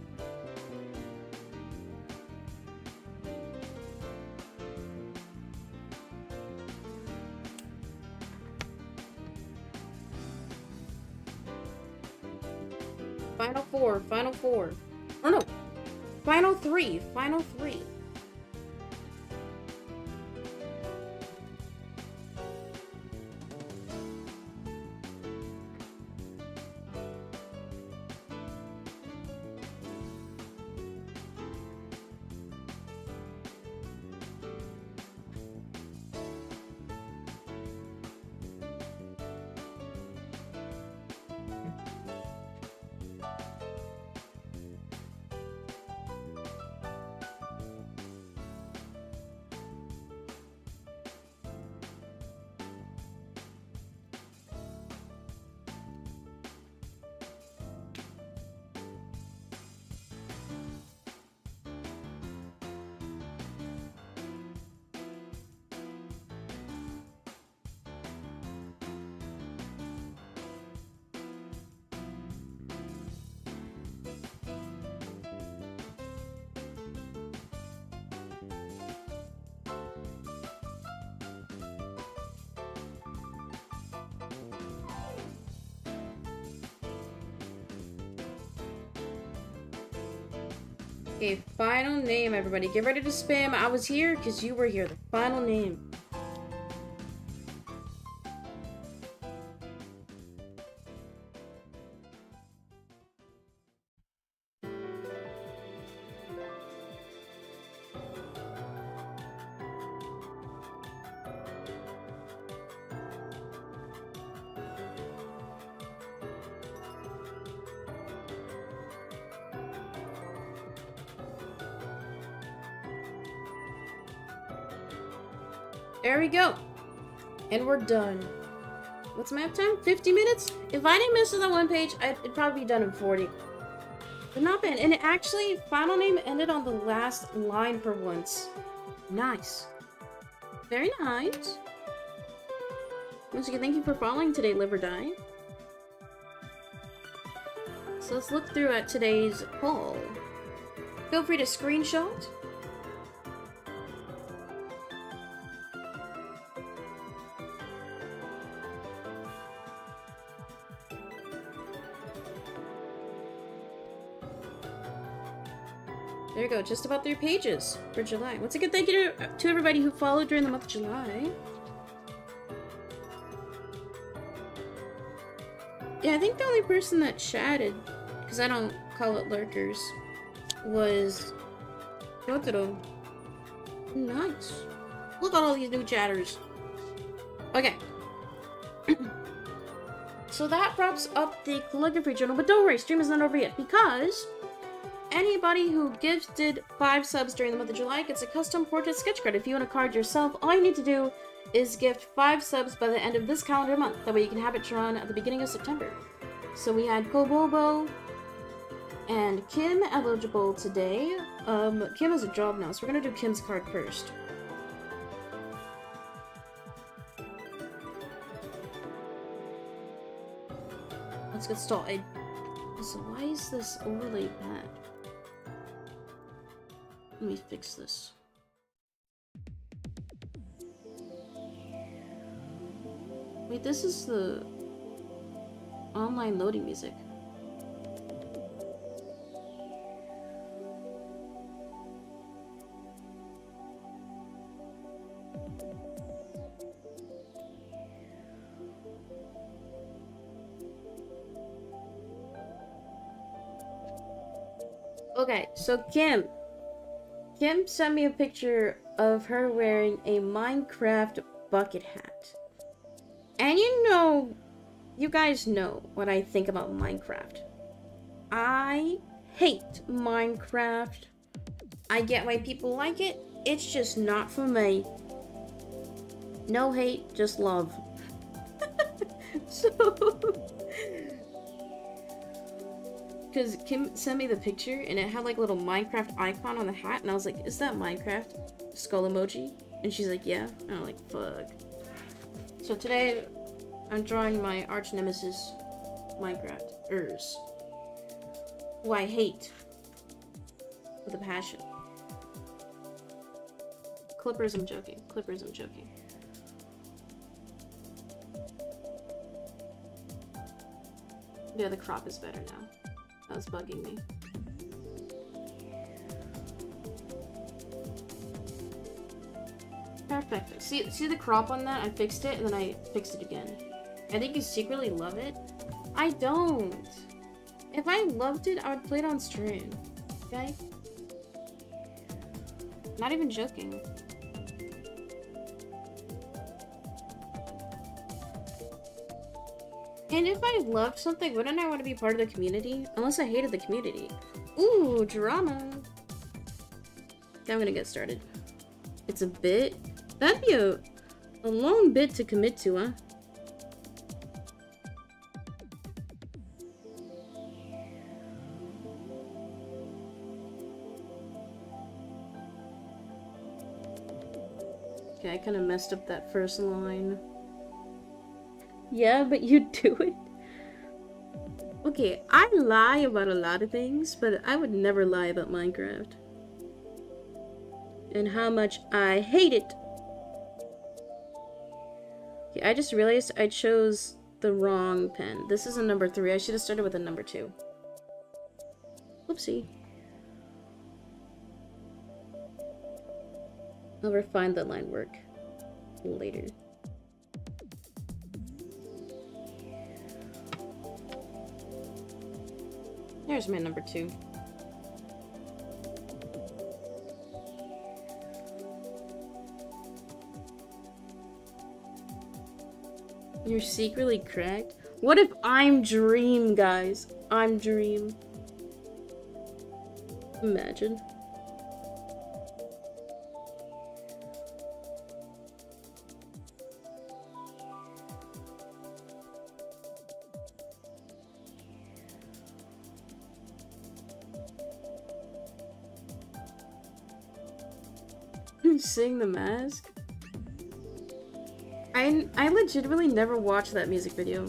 Final four, final four. Oh no, final three, final three. Okay, final name, everybody. Get ready to spam. I was here because you were here. The final name. There we go. And we're done. What's map time? 50 minutes? If I didn't miss that one page, I'd, probably be done in 40. But not bad. And it actually, final name ended on the last line for once. Nice. Very nice. Once again, thank you for following today, Live or Die. So let's look through at today's poll. Feel free to screenshot. Just about three pages for July. Once again, thank you to, to everybody who followed during the month of July. Yeah, I think the only person that chatted, because I don't call it lurkers, was Yotaro. Nice. Look at all these new chatters. Okay. so that wraps up the calligraphy journal, but don't worry, stream is not over yet, because anybody who gifted five subs during the month of July gets a custom portrait sketch card. If you want a card yourself, all you need to do is gift five subs by the end of this calendar month. That way you can have it drawn at the beginning of September. So we had Kobobo and Kim eligible today. Um, Kim has a job now, so we're gonna do Kim's card first. Let's get started. So why is this overlay bad? Let me fix this. Wait, this is the online loading music. Okay, so Kim. Kim sent me a picture of her wearing a Minecraft bucket hat. And you know, you guys know what I think about Minecraft. I hate Minecraft. I get why people like it. It's just not for me. No hate, just love. so... Because Kim sent me the picture and it had like a little Minecraft icon on the hat and I was like, is that Minecraft? Skull emoji? And she's like, yeah. And I'm like, fuck. So today, I'm drawing my arch nemesis, Minecraft, Urs. Who I hate. With a passion. Clippers, I'm joking. Clippers, I'm joking. Yeah, the crop is better now. That was bugging me. Perfect. See, see the crop on that? I fixed it and then I fixed it again. I think you secretly love it. I don't. If I loved it, I would play it on stream. Okay? Not even joking. And if I loved something, wouldn't I want to be part of the community? Unless I hated the community. Ooh, drama. I'm gonna get started. It's a bit. That'd be a, a long bit to commit to, huh? Okay, I kind of messed up that first line. Yeah, but you do it. Okay, I lie about a lot of things, but I would never lie about Minecraft. And how much I hate it. Okay, I just realized I chose the wrong pen. This is a number three. I should have started with a number two. Whoopsie. I'll refine the line work later. There's my number two. You're secretly cracked? What if I'm Dream, guys? I'm Dream. Imagine. The mask? I, I legitimately never watched that music video.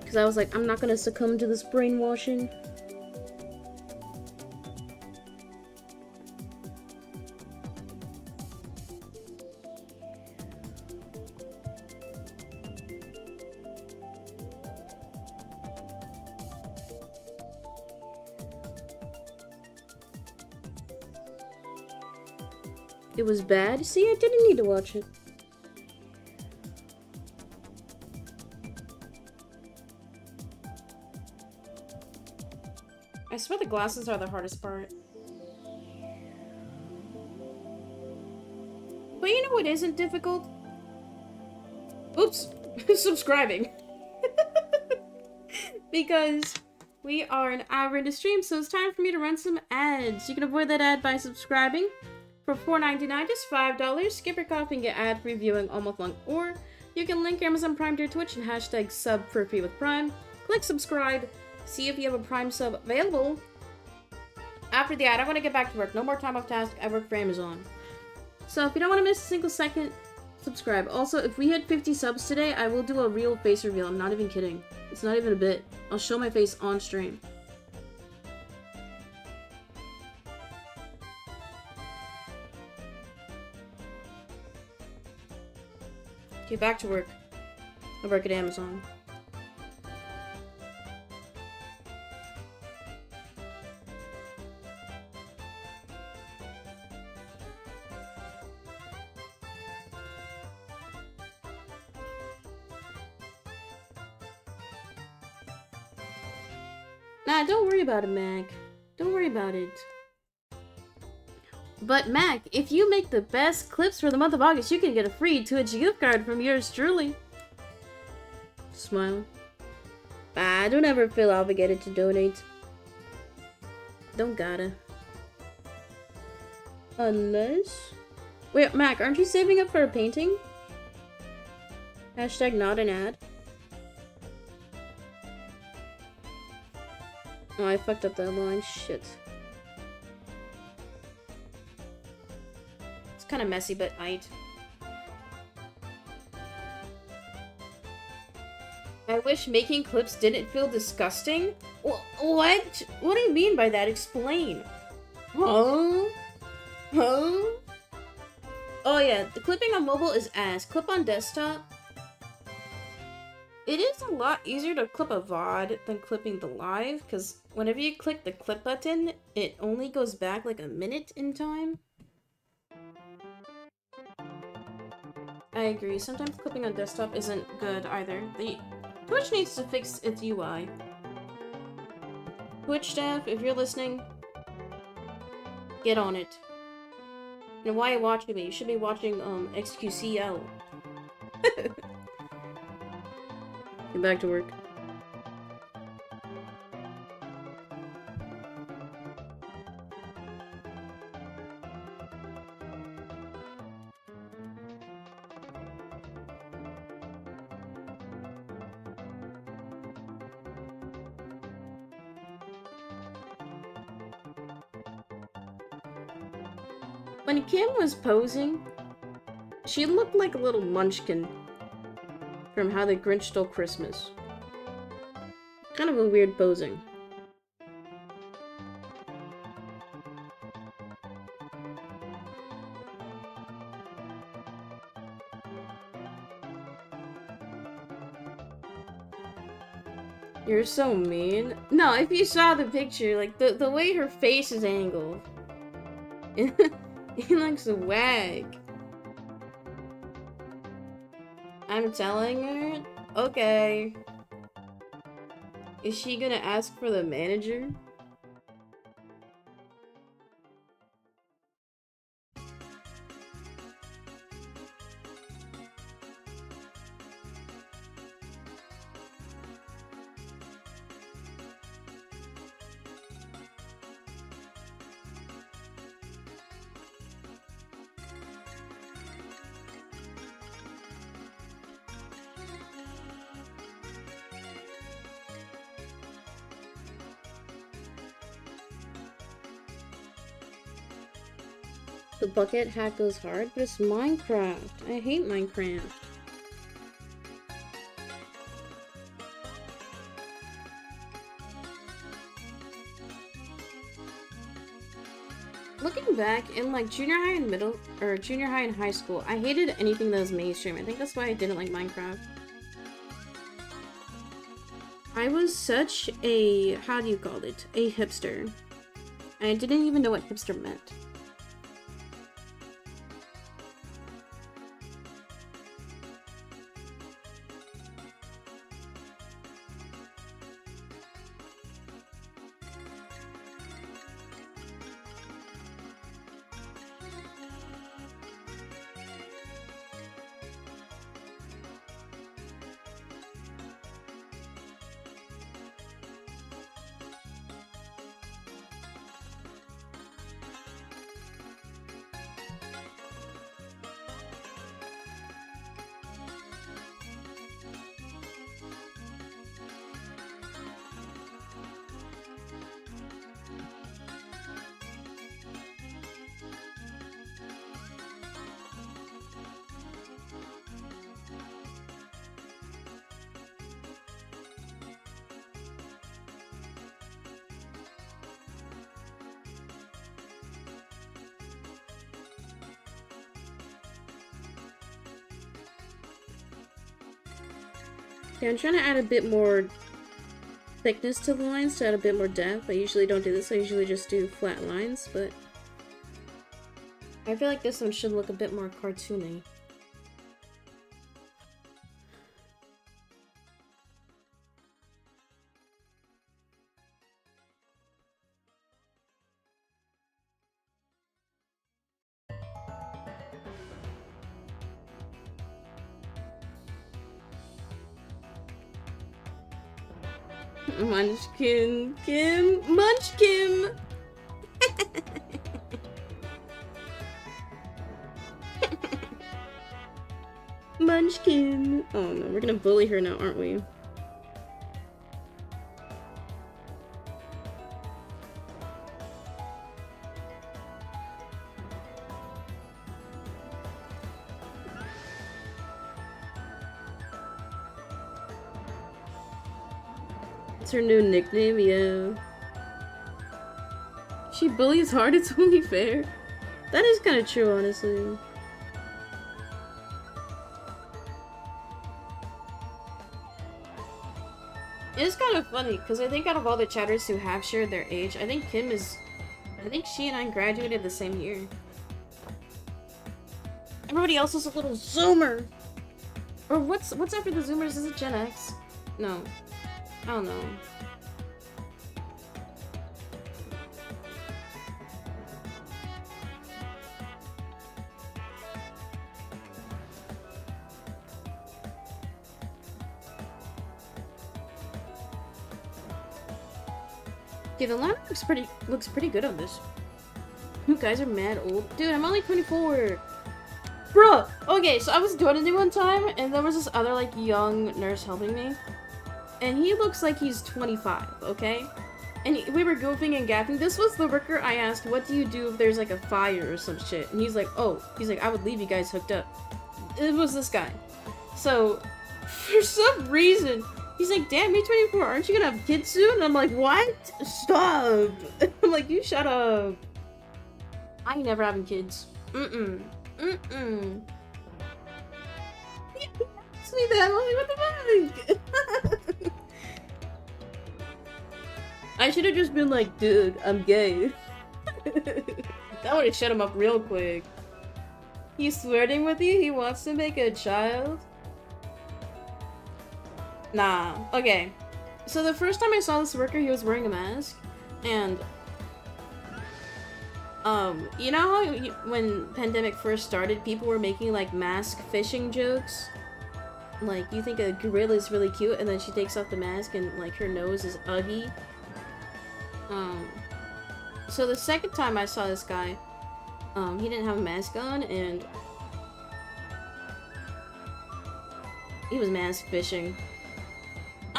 Because I was like, I'm not gonna succumb to this brainwashing. Bad? See, I didn't need to watch it. I swear the glasses are the hardest part. But you know what isn't difficult? Oops. Subscribing. because we are an hour into stream, so it's time for me to run some ads. You can avoid that ad by subscribing. For $4.99, just $5, skip your coffee and get ad-free viewing all month long. Or you can link Amazon Prime to your Twitch and hashtag sub for free with Prime. Click subscribe, see if you have a Prime sub available. After the ad, I want to get back to work. No more time off task. I work for Amazon. So if you don't want to miss a single second, subscribe. Also, if we hit 50 subs today, I will do a real face reveal. I'm not even kidding. It's not even a bit. I'll show my face on stream. Okay, back to work. I work at Amazon. Nah, don't worry about it, Mac. Don't worry about it. But Mac, if you make the best clips for the month of August, you can get a free Twitch gift card from yours truly. Smile. I don't ever feel obligated to donate. Don't gotta. Unless... Wait, Mac, aren't you saving up for a painting? Hashtag not an ad. Oh, I fucked up that line. Shit. Kind of messy, but I'd... I wish making clips didn't feel disgusting? Wh what? What do you mean by that? Explain. Huh? Huh? Oh yeah, the clipping on mobile is ass. Clip on desktop. It is a lot easier to clip a VOD than clipping the live, because whenever you click the clip button, it only goes back like a minute in time. I agree, sometimes clipping on desktop isn't good either. The Twitch needs to fix its UI. Twitch staff, if you're listening, get on it. And why are you watching me? You should be watching um XQCL. Get back to work. Posing, she looked like a little munchkin from How the Grinch Stole Christmas. Kind of a weird posing. You're so mean. No, if you saw the picture, like, the, the way her face is angled. he looks a wag. I'm telling her? Okay. Is she gonna ask for the manager? bucket hack goes hard, but it's Minecraft. I hate Minecraft. Looking back, in like junior high and middle, or junior high and high school, I hated anything that was mainstream. I think that's why I didn't like Minecraft. I was such a, how do you call it, a hipster. I didn't even know what hipster meant. Yeah, I'm trying to add a bit more thickness to the lines to add a bit more depth. I usually don't do this, I usually just do flat lines, but I feel like this one should look a bit more cartoony. Nickname. She bullies hard, it's only fair. That is kind of true, honestly. It's kind of funny, because I think out of all the chatters who have shared their age, I think Kim is... I think she and I graduated the same year. Everybody else is a little zoomer! Or what's what's after the zoomers? Is it Gen X? No. I don't know. The line looks pretty looks pretty good on this. You guys are mad old. Dude, I'm only 24. Bro, okay, so I was doing it one time, and there was this other, like, young nurse helping me and he looks like he's 25, okay? And he, we were goofing and gapping. This was the worker I asked, what do you do if there's like a fire or some shit? And he's like, oh, he's like, I would leave you guys hooked up. It was this guy. So, for some reason, he's like, damn, you're 24, aren't you gonna have kids soon? And I'm like, what? Stop! I'm like, you shut up. I ain't never having kids. Mm-mm. Mm-mm. Me that, like, what the fuck? I should have just been like, dude, I'm gay. that would have shut him up real quick. He's flirting with you? He wants to make a child? Nah. Okay. So the first time I saw this worker, he was wearing a mask. And... Um, you know how you, when pandemic first started, people were making, like, mask fishing jokes? Like, you think a gorilla is really cute, and then she takes off the mask and, like, her nose is uggy? Um, so the second time I saw this guy, um, he didn't have a mask on, and he was mask fishing.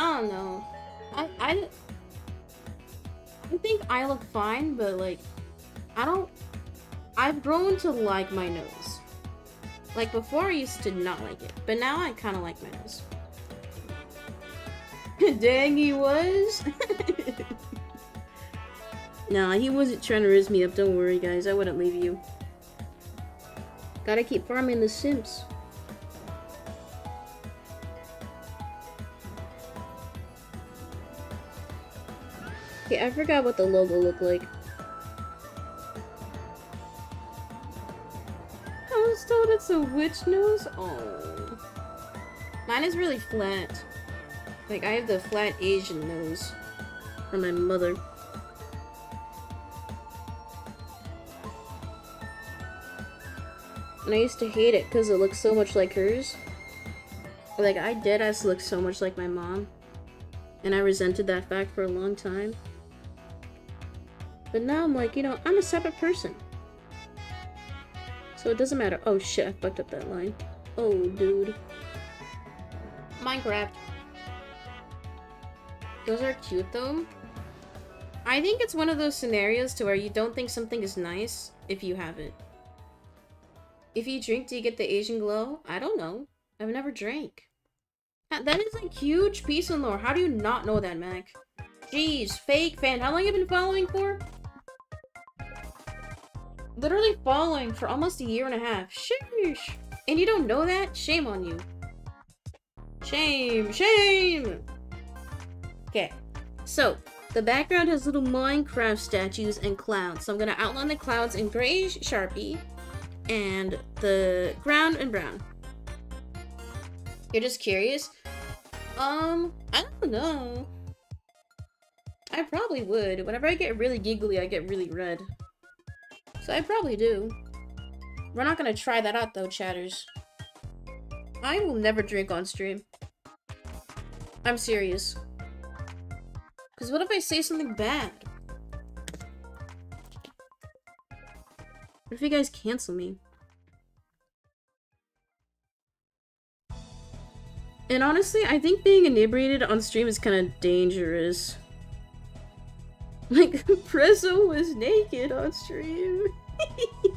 I don't know. I, I, I think I look fine, but like, I don't, I've grown to like my nose. Like before I used to not like it, but now I kind of like my nose. Dang, he was. Nah, he wasn't trying to riz me up. Don't worry, guys. I wouldn't leave you. Gotta keep farming the Sims. Okay, I forgot what the logo looked like. I was told it's a witch nose? Oh. Mine is really flat. Like, I have the flat Asian nose from my mother. And I used to hate it because it looks so much like hers. Like, I did as look so much like my mom. And I resented that fact for a long time. But now I'm like, you know, I'm a separate person. So it doesn't matter. Oh shit, I fucked up that line. Oh, dude. Minecraft. Those are cute though. I think it's one of those scenarios to where you don't think something is nice if you have it. If you drink, do you get the Asian glow? I don't know. I've never drank. That is a huge piece in lore. How do you not know that, Mac? Jeez, fake fan. How long have you been following for? Literally following for almost a year and a half. Sheesh. And you don't know that? Shame on you. Shame. Shame! Okay. So, the background has little Minecraft statues and clouds. So I'm to outline the clouds in gray Sharpie and the ground in brown. You're just curious? Um, I don't know. I probably would. Whenever I get really giggly, I get really red. So I probably do. We're not gonna try that out though, chatters. I will never drink on stream. I'm serious. Because what if I say something bad? What if you guys cancel me? And honestly, I think being inebriated on stream is kind of dangerous. Like, Prezzo was naked on stream.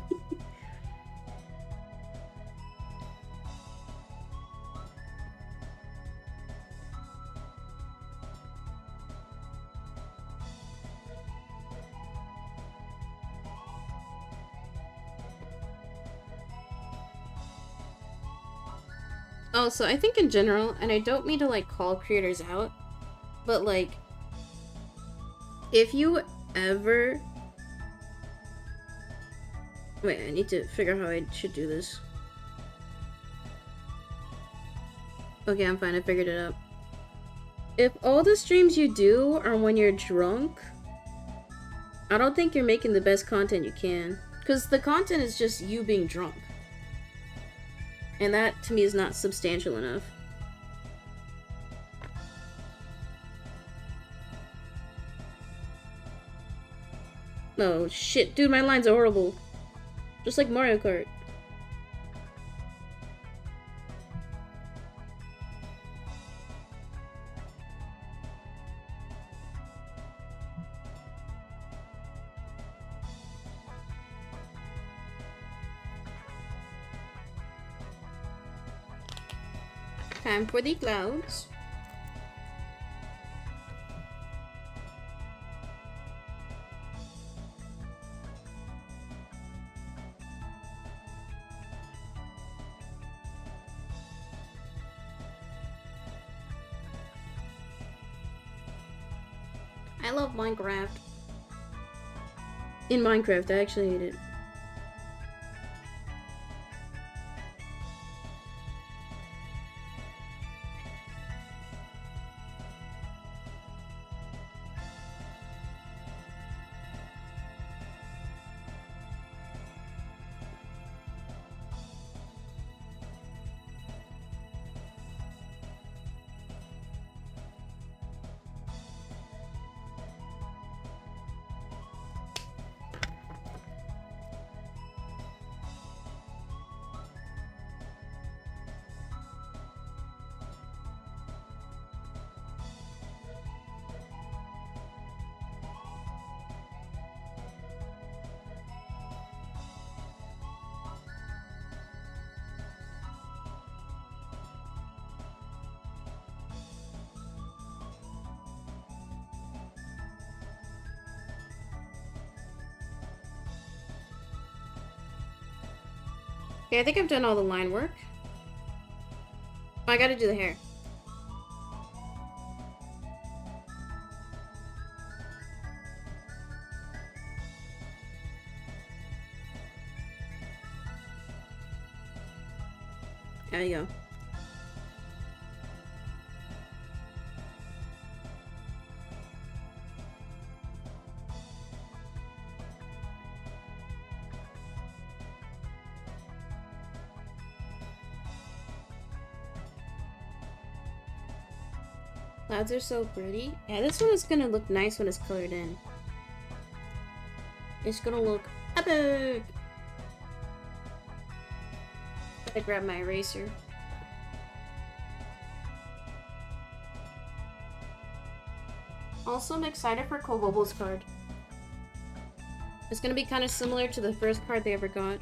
Oh, so I think in general, and I don't mean to like call creators out, but like, if you ever... Wait, I need to figure out how I should do this. Okay, I'm fine, I figured it out. If all the streams you do are when you're drunk, I don't think you're making the best content you can. Because the content is just you being drunk. And that, to me, is not substantial enough. Oh, shit. Dude, my lines are horrible. Just like Mario Kart. Time for the clouds. In Minecraft, I actually hate it. Okay, I think I've done all the line work. Oh, I gotta do the hair. There you go. Clouds are so pretty. Yeah, this one is gonna look nice when it's colored in. It's gonna look epic! I grab my eraser. Also, I'm excited for Kobobo's card. It's gonna be kind of similar to the first card they ever got.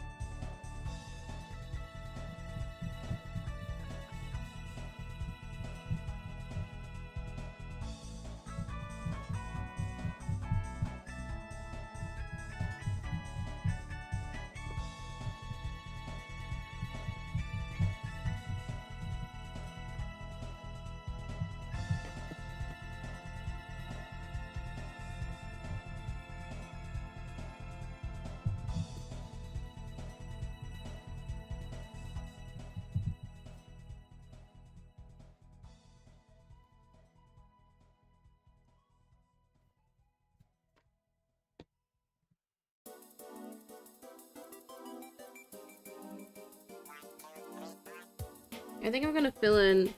Think I'm gonna fill in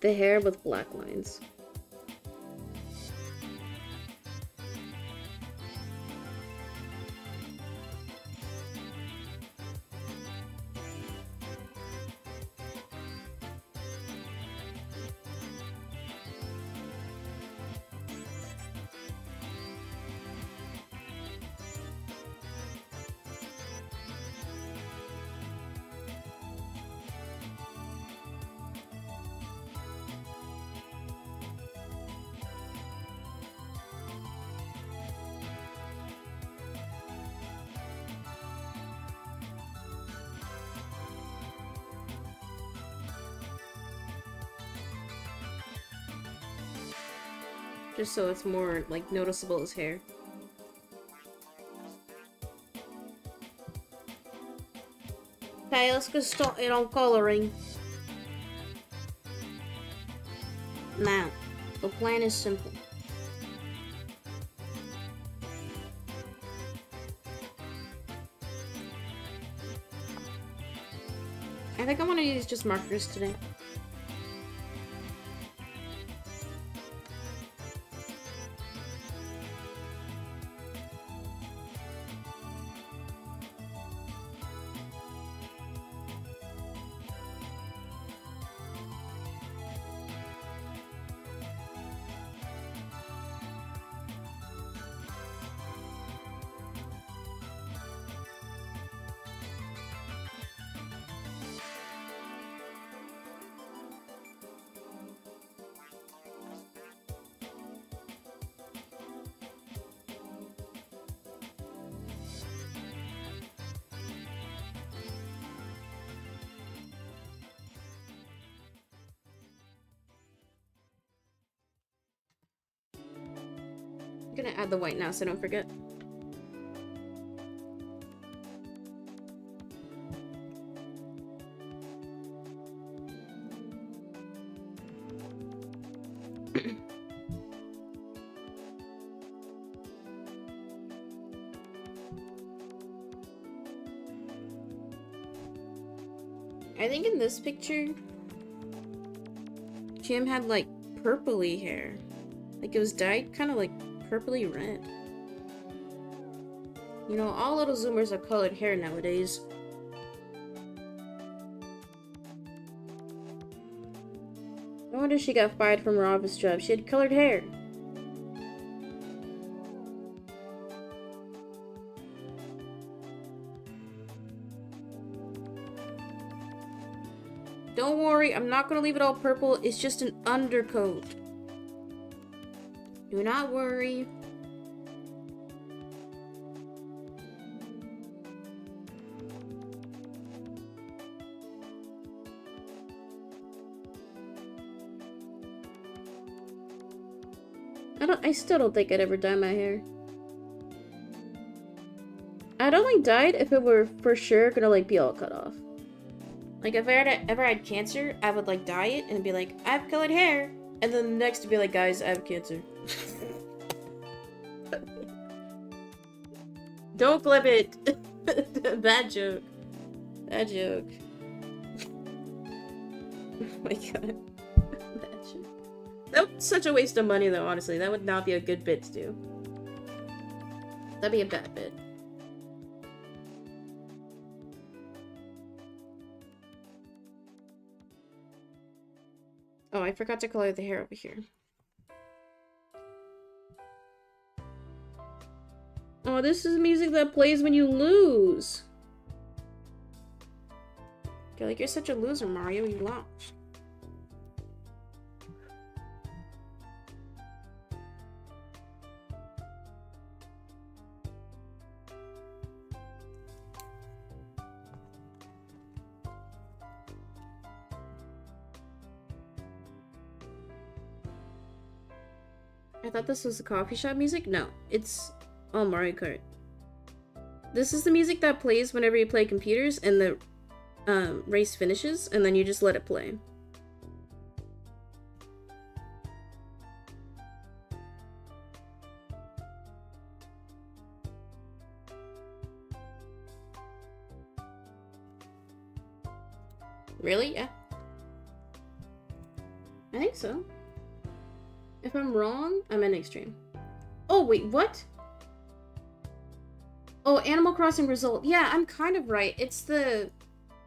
the hair with black lines. Just so it's more, like, noticeable as hair. Okay, let's get started on coloring. Now, the plan is simple. I think I want to use just markers today. Add the white now so don't forget. I think in this picture, Jim had like purpley hair. Like it was dyed kind of like purpley red. You know, all little zoomers have colored hair nowadays. No wonder she got fired from her office job. She had colored hair. Don't worry, I'm not gonna leave it all purple. It's just an undercoat. Do not worry. I don't I still don't think I'd ever dye my hair. I'd only dye it if it were for sure gonna like be all cut off. Like if I had ever had cancer, I would like dye it and be like, I have colored hair. And then the next would be like, guys, I have cancer. Don't flip it. Bad joke. Bad joke. oh my god. Bad joke. That's such a waste of money though, honestly. That would not be a good bit to do. That'd be a bad bit. Oh, I forgot to color the hair over here. This is music that plays when you lose. Okay, like you're such a loser, Mario. You lost. I thought this was the coffee shop music? No, it's all Mario Kart. This is the music that plays whenever you play computers and the um, race finishes, and then you just let it play. Really? Yeah. I think so. If I'm wrong, I'm in extreme. Oh, wait, what? Oh, Animal Crossing result. Yeah, I'm kind of right. It's the...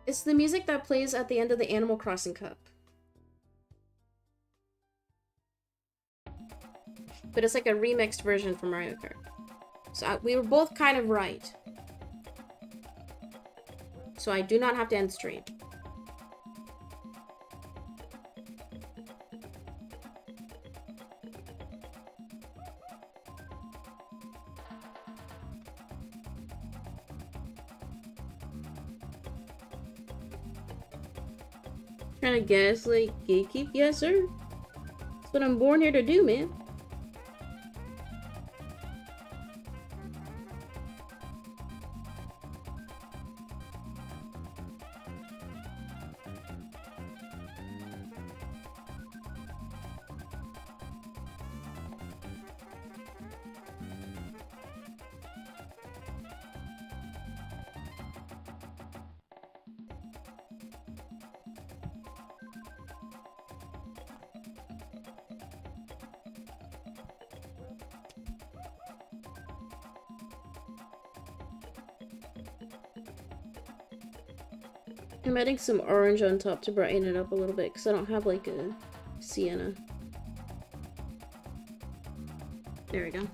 It's the music that plays at the end of the Animal Crossing Cup. But it's like a remixed version from Mario Kart. So I, we were both kind of right. So I do not have to end stream. Trying to gaslight gatekeep? Yes, sir. That's what I'm born here to do, man. Adding some orange on top to brighten it up a little bit because I don't have like a sienna. There we go.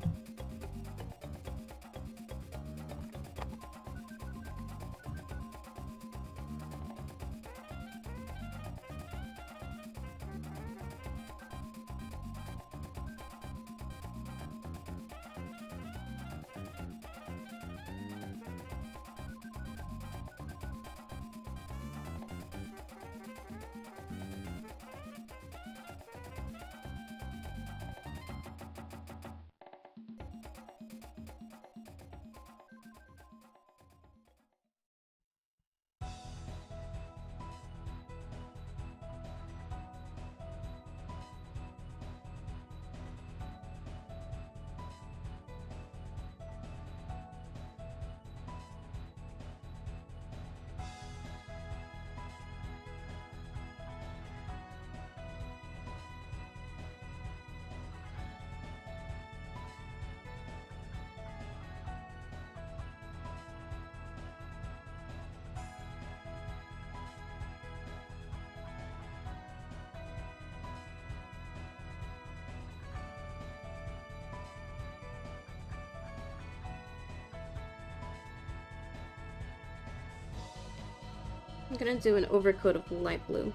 Gonna do an overcoat of light blue.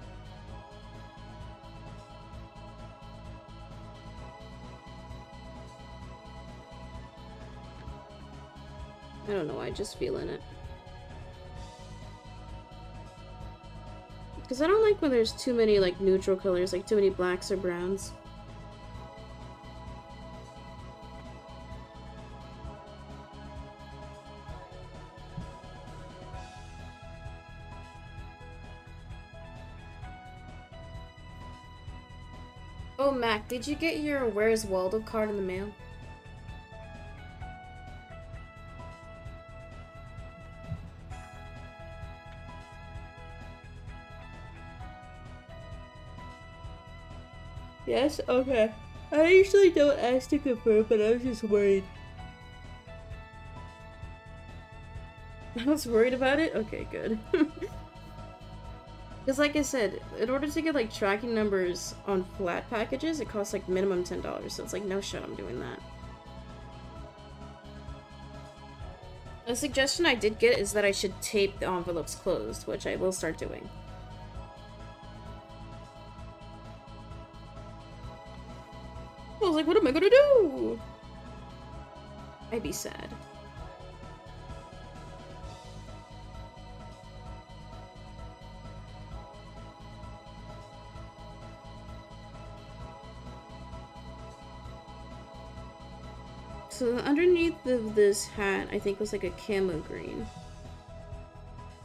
I don't know, I just feeling it. Because I don't like when there's too many like neutral colors, like too many blacks or browns. Did you get your Where's Waldo card in the mail? Yes? Okay. I usually don't ask to confirm, but I was just worried. I was worried about it? Okay, good. Because like I said, in order to get like tracking numbers on flat packages, it costs like minimum $10. So it's like, no shit, I'm doing that. A suggestion I did get is that I should tape the envelopes closed, which I will start doing. I was like, what am I gonna do? I'd be sad. So underneath of this hat, I think was like a camo green.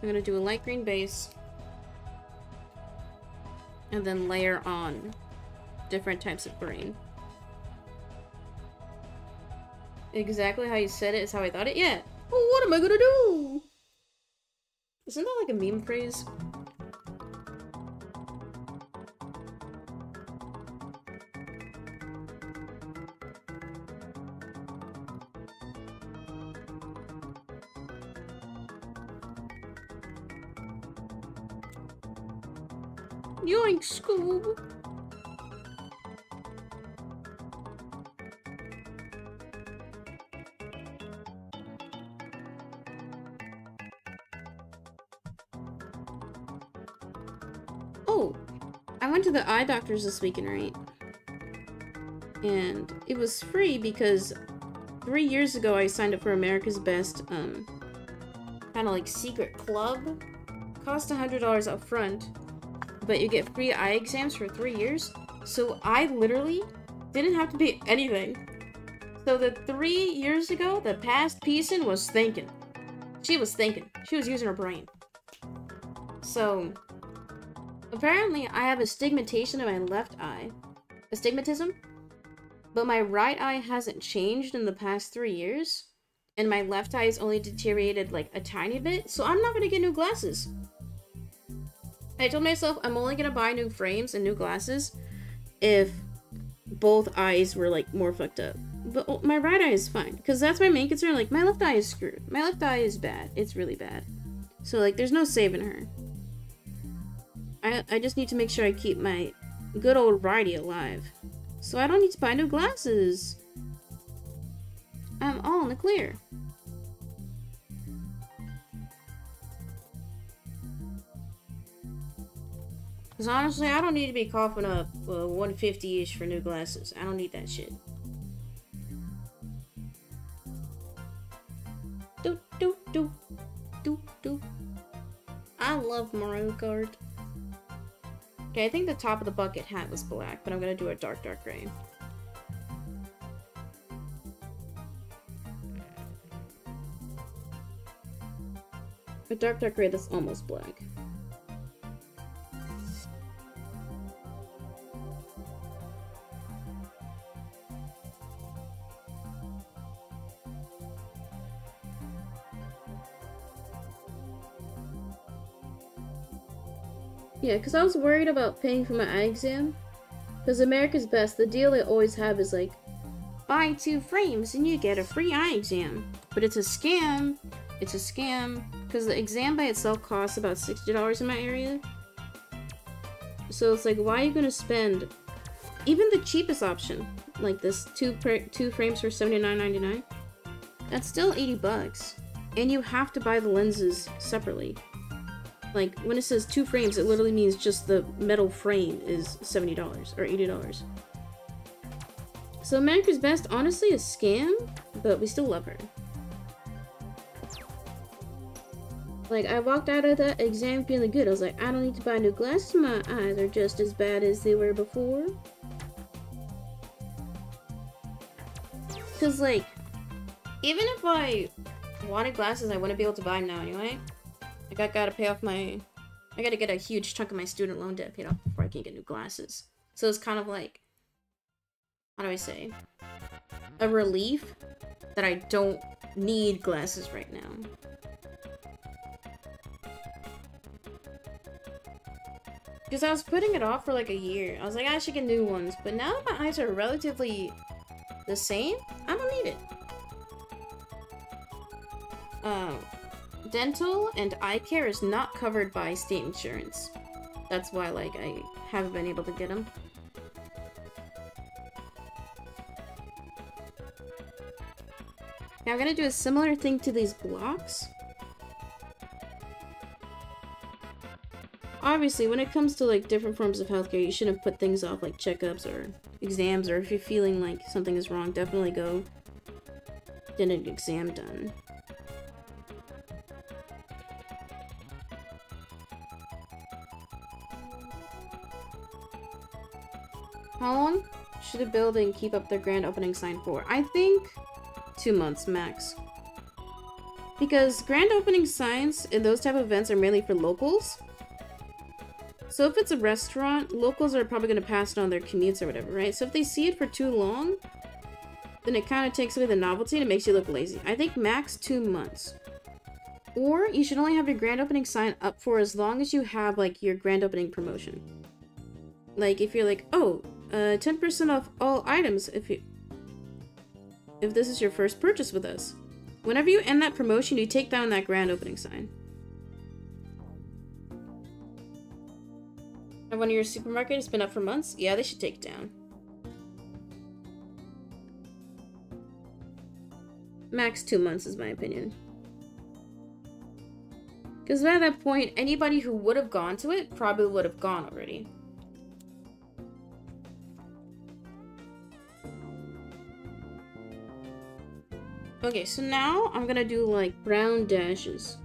I'm gonna do a light green base. And then layer on different types of green. Exactly how you said it is how I thought it? Yeah. Well, what am I gonna do? Isn't that like a meme phrase? I went to the eye doctor's this weekend, right? And it was free because three years ago I signed up for America's Best, um, kind of like secret club. Cost $100 up front, but you get free eye exams for three years. So I literally didn't have to pay anything. So the three years ago, the past Peacein was thinking. She was thinking. She was using her brain. So, apparently I have astigmatation in my left eye. Astigmatism? But my right eye hasn't changed in the past three years. And my left eye has only deteriorated like a tiny bit. So I'm not gonna get new glasses. I told myself I'm only gonna buy new frames and new glasses if both eyes were like more fucked up. But oh, my right eye is fine because that's my main concern. Like my left eye is screwed. My left eye is bad. It's really bad. So like there's no saving her. I I just need to make sure I keep my good old righty alive. So I don't need to buy new glasses. I'm all in the clear. Because honestly, I don't need to be coughing up uh, 150-ish for new glasses. I don't need that shit. Do, do, do, do, do. I love Mario Kart. Okay, I think the top of the bucket hat was black, but I'm gonna do a dark, dark gray. A dark, dark gray that's almost black. Yeah, because I was worried about paying for my eye exam. Because America's Best, the deal they always have is like, buy two frames and you get a free eye exam. But it's a scam. It's a scam. Because the exam by itself costs about $60 in my area. So it's like, why are you going to spend... Even the cheapest option, like this two two frames for $79.99, that's still 80 bucks. And you have to buy the lenses separately. Like, when it says two frames, it literally means just the metal frame is $70 or $80. So America's Best, honestly, a scam, but we still love her. Like, I walked out of that exam feeling good. I was like, I don't need to buy new glasses. My eyes are just as bad as they were before. Because, like, even if I wanted glasses, I wouldn't be able to buy them now anyway. Like, I gotta pay off my... I gotta get a huge chunk of my student loan debt paid off before I can get new glasses. So it's kind of like, how do I say, a relief that I don't need glasses right now. Because I was putting it off for like a year. I was like, I should get new ones. But now that my eyes are relatively the same, I don't need it. Uh, dental and eye care is not covered by state insurance. That's why, like, I haven't been able to get them. Now I'm gonna do a similar thing to these blocks. Obviously, when it comes to like different forms of healthcare, you shouldn't put things off like checkups or exams, or if you're feeling like something is wrong, definitely go get an exam done. How long should a building keep up their grand opening sign for? I think two months max. Because grand opening signs in those type of events are mainly for locals. So if it's a restaurant, locals are probably going to pass it on their commutes or whatever, right? So if they see it for too long, then it kind of takes away the novelty and it makes you look lazy. I think max two months. Or you should only have your grand opening sign up for as long as you have like your grand opening promotion. Like if you're like, oh, 10% uh, off all items if you if this is your first purchase with us. Whenever you end that promotion, you take down that grand opening sign. And one of your supermarket has been up for months? Yeah, they should take it down. Max two months is my opinion. Because by that point, anybody who would have gone to it probably would have gone already. Okay, so now I'm gonna do like brown dashes.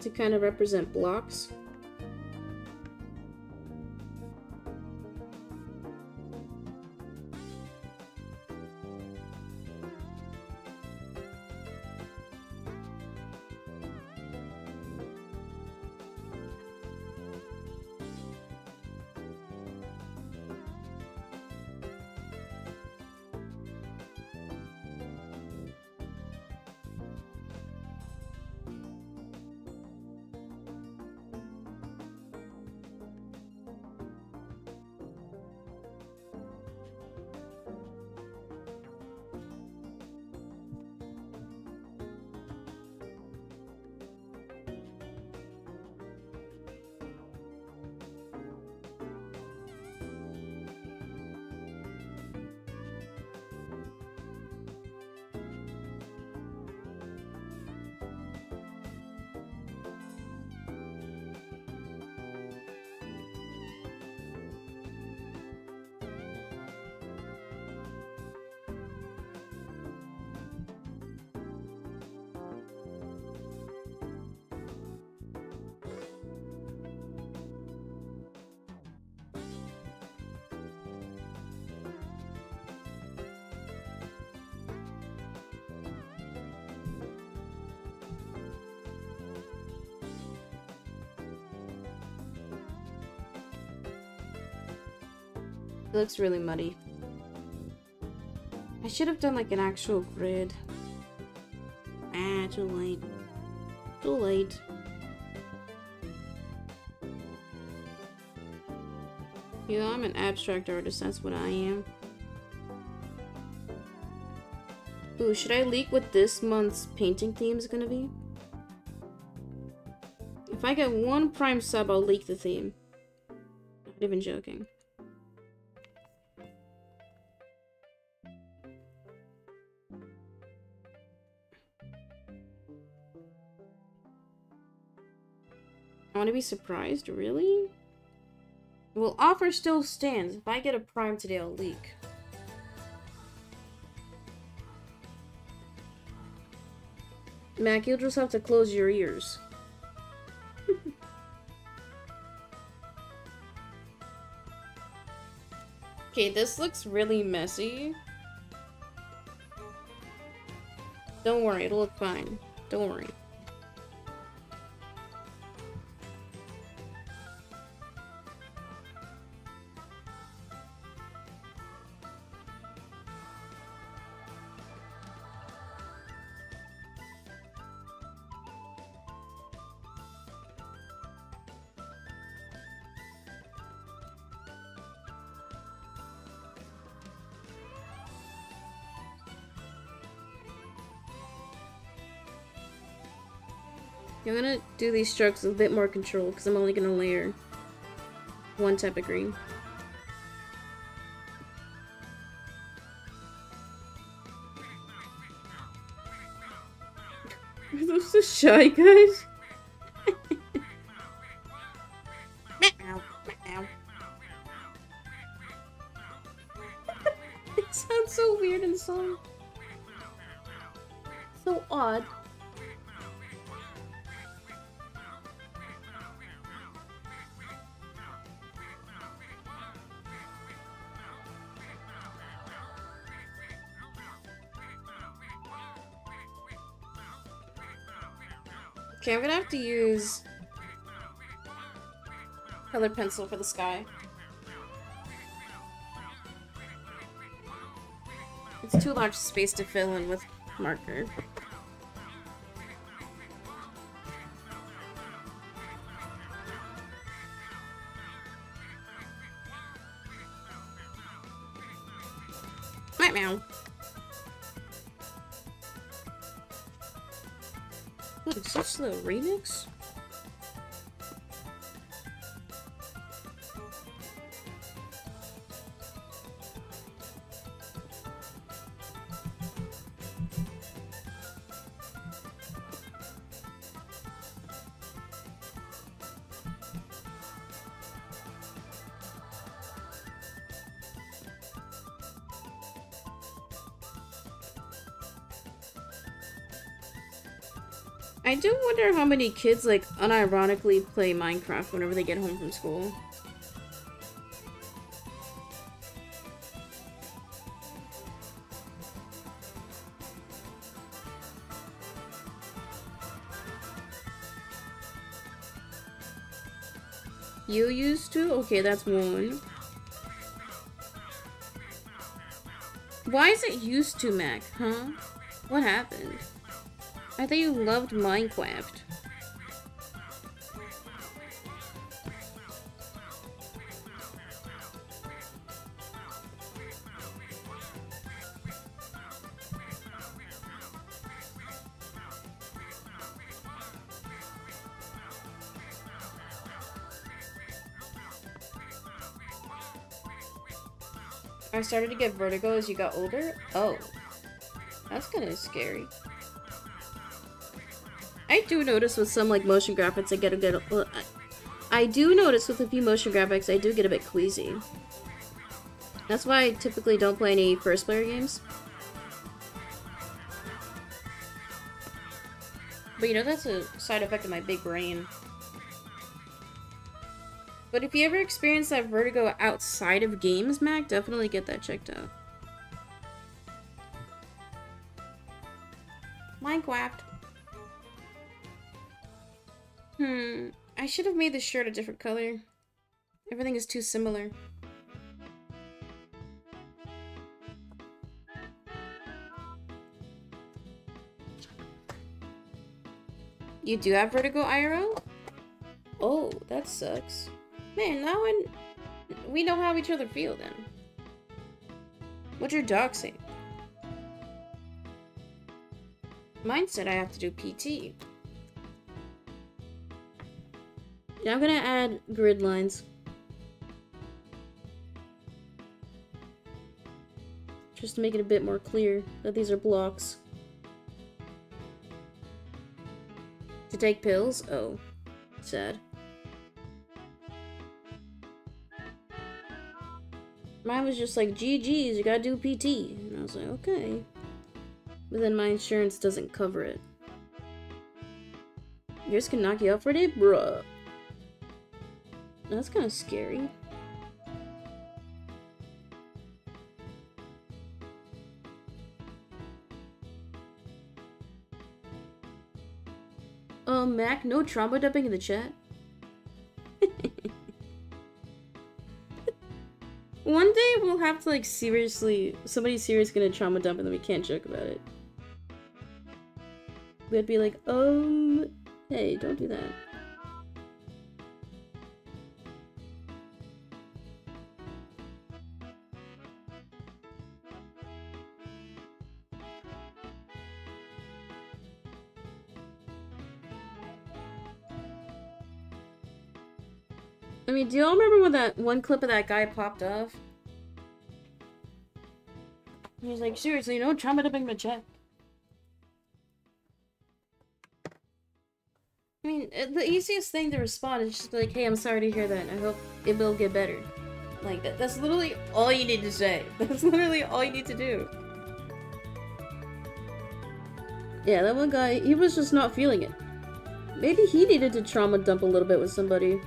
To kind of represent blocks. Looks really muddy. I should have done like an actual grid. Ah, too late. Too late. Yeah, I'm an abstract artist, that's what I am. Ooh, should I leak what this month's painting theme is gonna be? If I get one prime sub, I'll leak the theme. Not even joking. Surprised? Really? Well, offer still stands. If I get a prime today, I'll leak. Mac, you'll just have to close your ears. okay, this looks really messy. Don't worry, it'll look fine. Don't worry. I'm gonna do these strokes with a bit more control because I'm only gonna layer one type of green. Are those the shy guys? Okay, I'm gonna have to use colored pencil for the sky. It's too large space to fill in with marker. I do wonder how many kids, like, unironically play Minecraft whenever they get home from school. You used to? Okay, that's one. Why is it used to, Mac? Huh? What happened? I thought you loved Minecraft. I started to get vertigo as you got older? Oh. That's kind of scary. I do notice with some like motion graphics, I get a good. I do notice with a few motion graphics, I do get a bit queasy. That's why I typically don't play any first player games. But you know, that's a side effect of my big brain. But if you ever experience that vertigo outside of games, Mac, definitely get that checked out. This shirt a different color. Everything is too similar. You do have vertigo, IRL? Oh, that sucks. Man, now when we know how each other feel then. What's your dog say? Mine said I have to do PT. Now I'm gonna add grid lines. Just to make it a bit more clear that these are blocks. To take pills? Oh. Sad. Mine was just like, GG's, you gotta do PT. And I was like, okay. But then my insurance doesn't cover it. Yours can knock you out for it, bruh. That's kind of scary. Um, Mac, no trauma dumping in the chat? One day we'll have to like seriously, somebody's seriously gonna trauma dump and then we can't joke about it. We'd be like, um, hey, don't do that. Mean, do y'all remember when that one clip of that guy popped off? He's like, seriously, no trauma dumping my check. I mean, the easiest thing to respond is just like, hey, I'm sorry to hear that. I hope it will get better. Like, that, that's literally all you need to say. That's literally all you need to do. Yeah, that one guy, he was just not feeling it. Maybe he needed to trauma dump a little bit with somebody.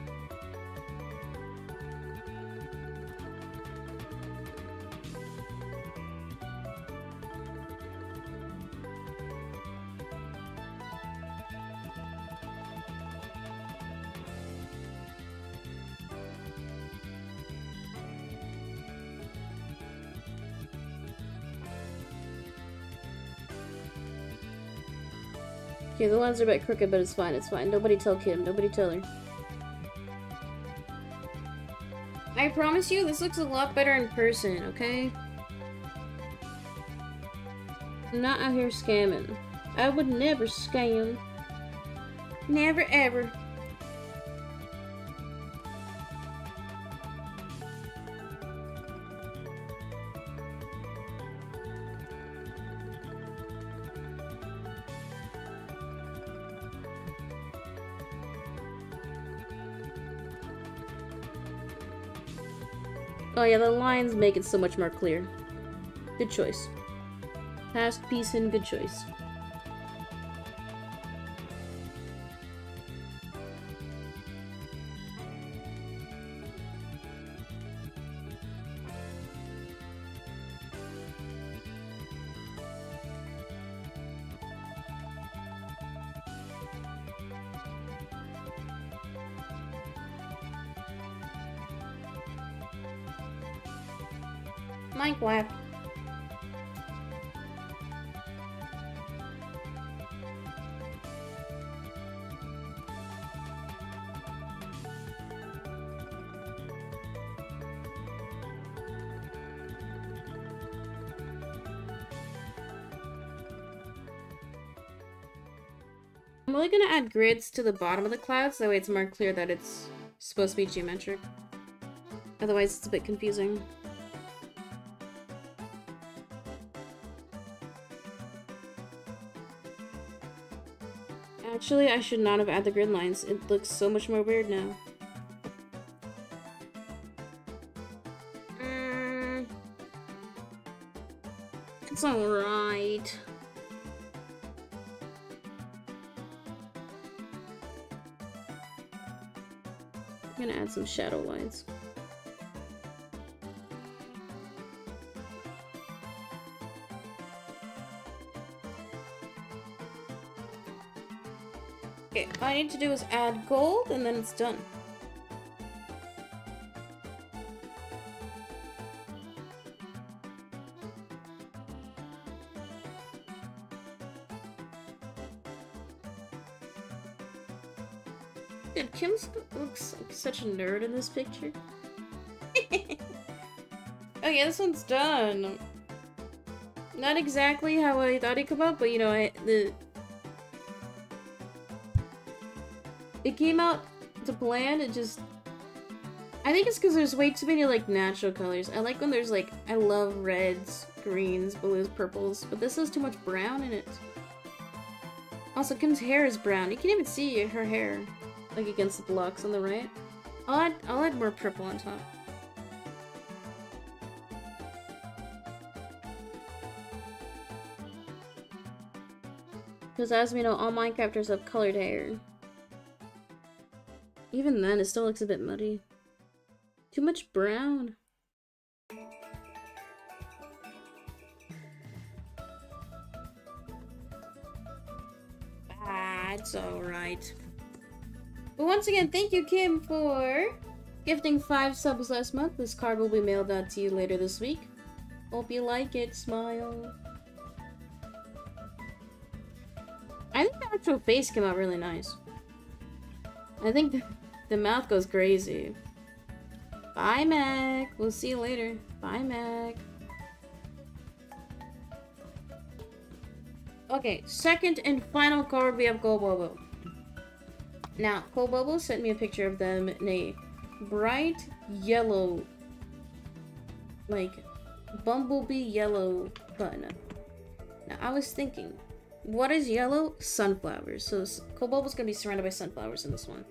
Lines are a bit crooked, but it's fine, it's fine. Nobody tell Kim, nobody tell her. I promise you, this looks a lot better in person, okay? I'm not out here scamming. I would never scam. Never ever. Oh yeah, the lines make it so much more clear. Good choice. Past peace and good choice. I'm gonna add grids to the bottom of the clouds, that way it's more clear that it's supposed to be geometric. Otherwise it's a bit confusing. Actually, I should not have added the grid lines. It looks so much more weird now. Some shadow lines. Okay, all I need to do is add gold and then it's done. Looks like such a nerd in this picture. oh yeah, this one's done. Not exactly how I thought it'd come out, but you know, I, the it came out to plan, it just... I think it's because there's way too many, like, natural colors. I like when there's, like, I love reds, greens, blues, purples, but this has too much brown in it. Also, Kim's hair is brown. You can't even see her hair, like, against the blocks on the right. I'll add, I'll add more purple on top. Because as we know, all Minecrafters have colored hair. Even then, it still looks a bit muddy. Too much brown. Ah, it's alright. But once again, thank you, Kim, for gifting five subs last month. This card will be mailed out to you later this week. Hope you like it. Smile. I think the actual face came out really nice. I think the mouth goes crazy. Bye, Mac. We'll see you later. Bye, Mac. Okay, second and final card, we have Golbobo. Now, Golbobo sent me a picture of them in a bright yellow, like bumblebee yellow button. Now I was thinking, what is yellow? Sunflowers. So Cobalt gonna be surrounded by sunflowers in this one.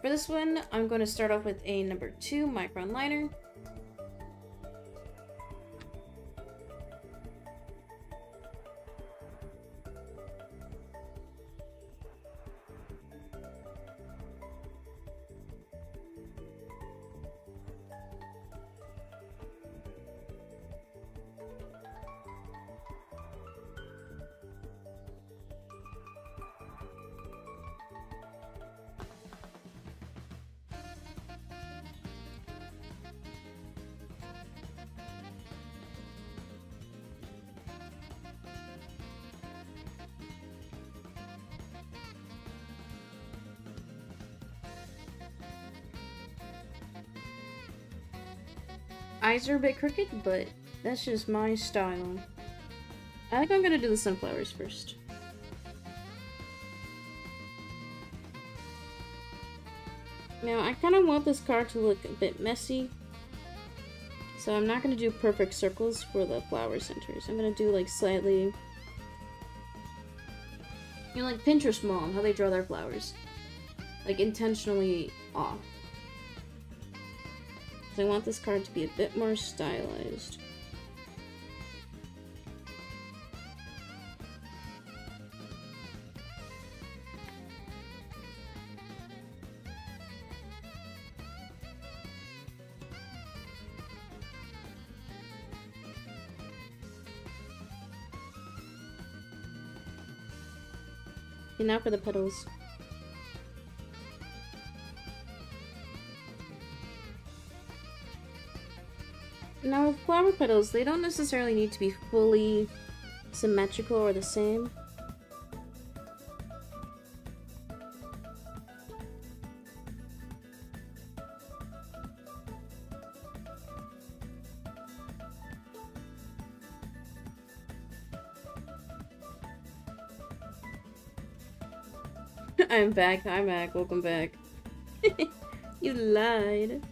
For this one, I'm to start off with a number two micron liner. Eyes are a bit crooked, but that's just my style. I think I'm gonna do the sunflowers first. Now, I kind of want this card to look a bit messy. So I'm not going to do perfect circles for the flower centers. I'm going to do like slightly... You know, like Pinterest mom, how they draw their flowers. Like intentionally off. I want this card to be a bit more stylized. And now for the petals. Now with flower petals, they don't necessarily need to be fully symmetrical or the same. I'm back, I'm back, welcome back. you lied.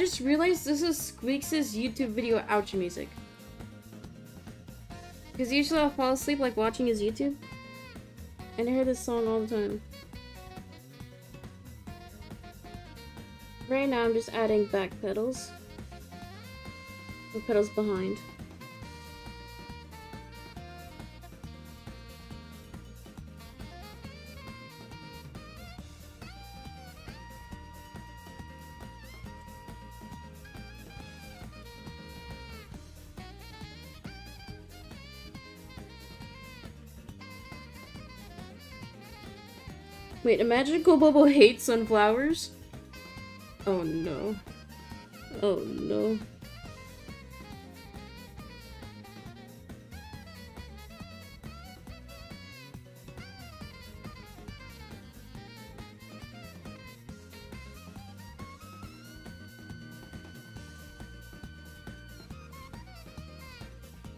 Just realized this is Squeaks' YouTube video outro music. Because usually I'll fall asleep like watching his YouTube. And I hear this song all the time. Right now I'm just adding back petals. The petals behind. Wait, magical bubble hates sunflowers? Oh no. Oh no.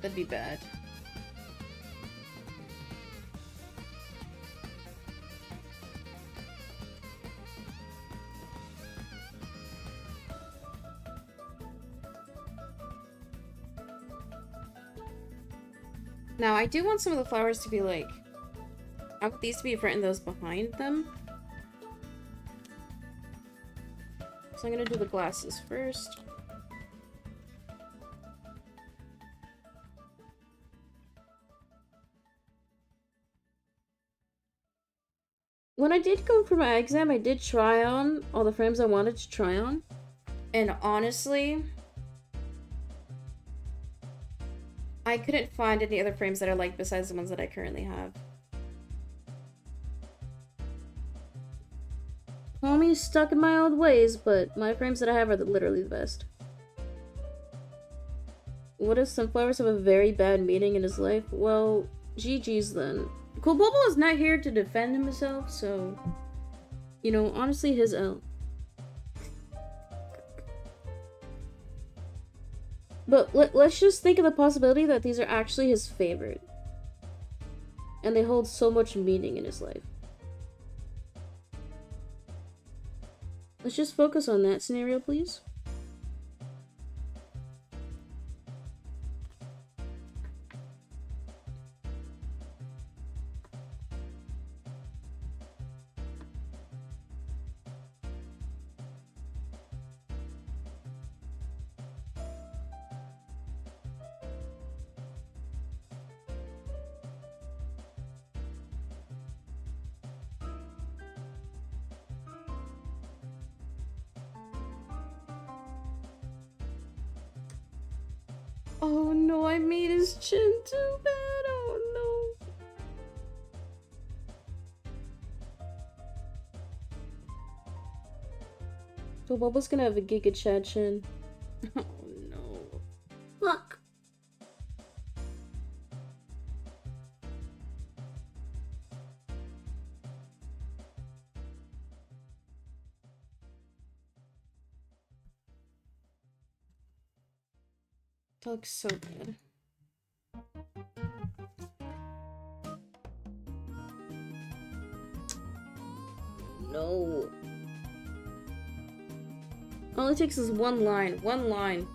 That'd be bad. Do want some of the flowers to be like... I want these to be different and those behind them. So I'm gonna do the glasses first. When I did go for my exam, I did try on all the frames I wanted to try on. And honestly, I couldn't find any other frames that I like besides the ones that I currently have. Me stuck in my old ways, but my frames that I have are the, literally the best. What if Sunflowers have a very bad meeting in his life? Well, GG's then. Cool Bobo is not here to defend himself, so... You know, honestly, his L. But let, let's just think of the possibility that these are actually his favorite. And they hold so much meaning in his life. Let's just focus on that scenario, please. So Bubba's gonna have a Giga Chad chin. Oh no. Fuck. That looks so good. Takes is one line. One line.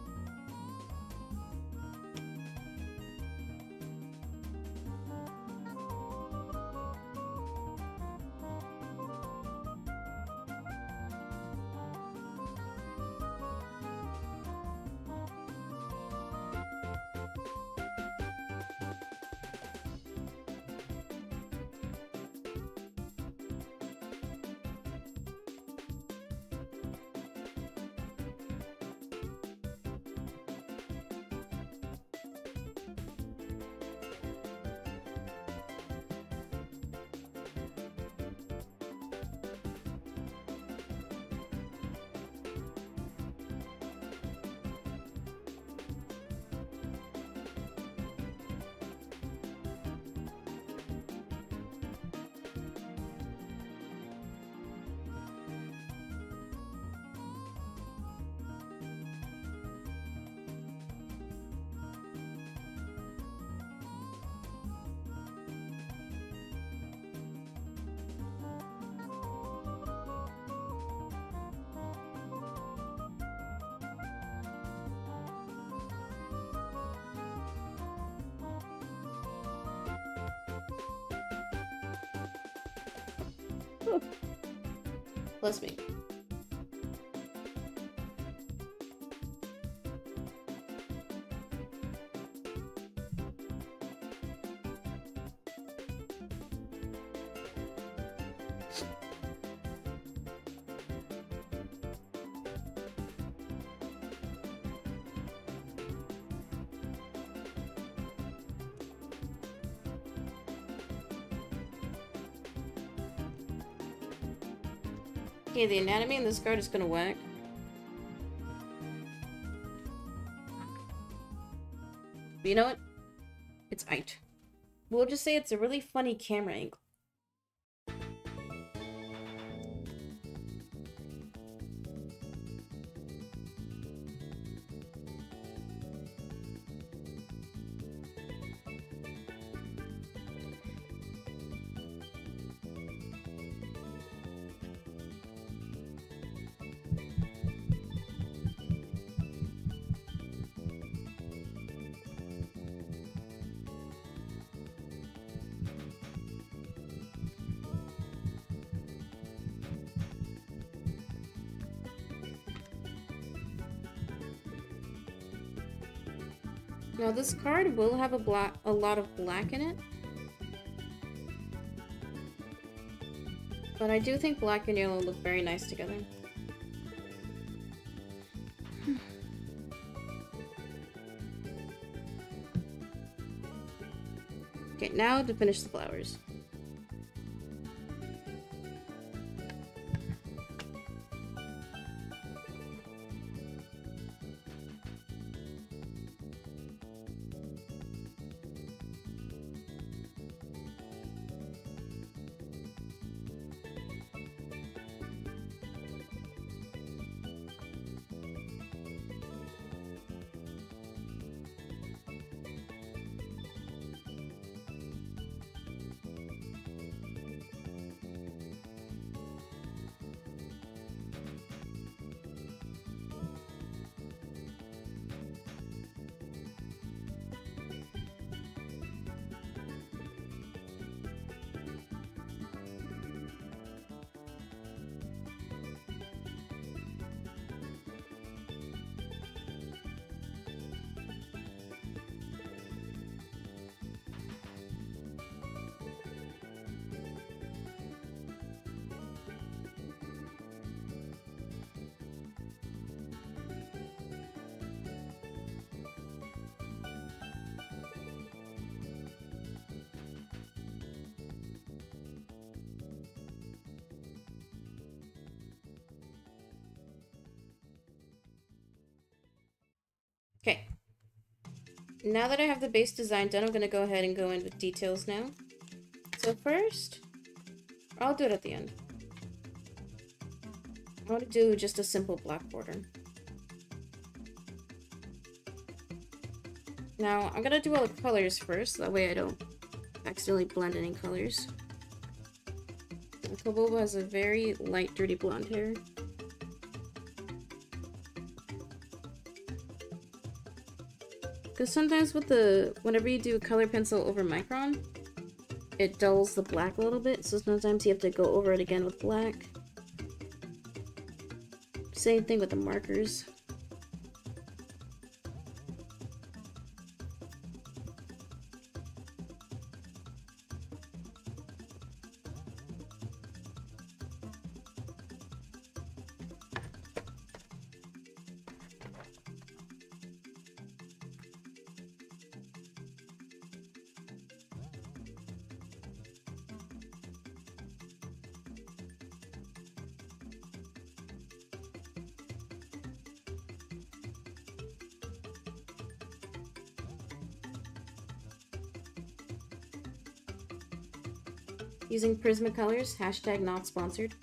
The anatomy in this card is gonna work. But you know what? It's aight. We'll just say it's a really funny camera angle. This card will have a black, a lot of black in it. But I do think black and yellow look very nice together. okay, now to finish the flowers. Now that I have the base design done, I'm going to go ahead and go in with details now. So first, I'll do it at the end. I want to do just a simple black border. Now, I'm going to do all the colors first, that way I don't accidentally blend any colors. Koboba has a very light, dirty blonde hair. Because sometimes with the, whenever you do a color pencil over micron, it dulls the black a little bit, so sometimes you have to go over it again with black. Same thing with the markers. Using Prismacolors, hashtag not sponsored.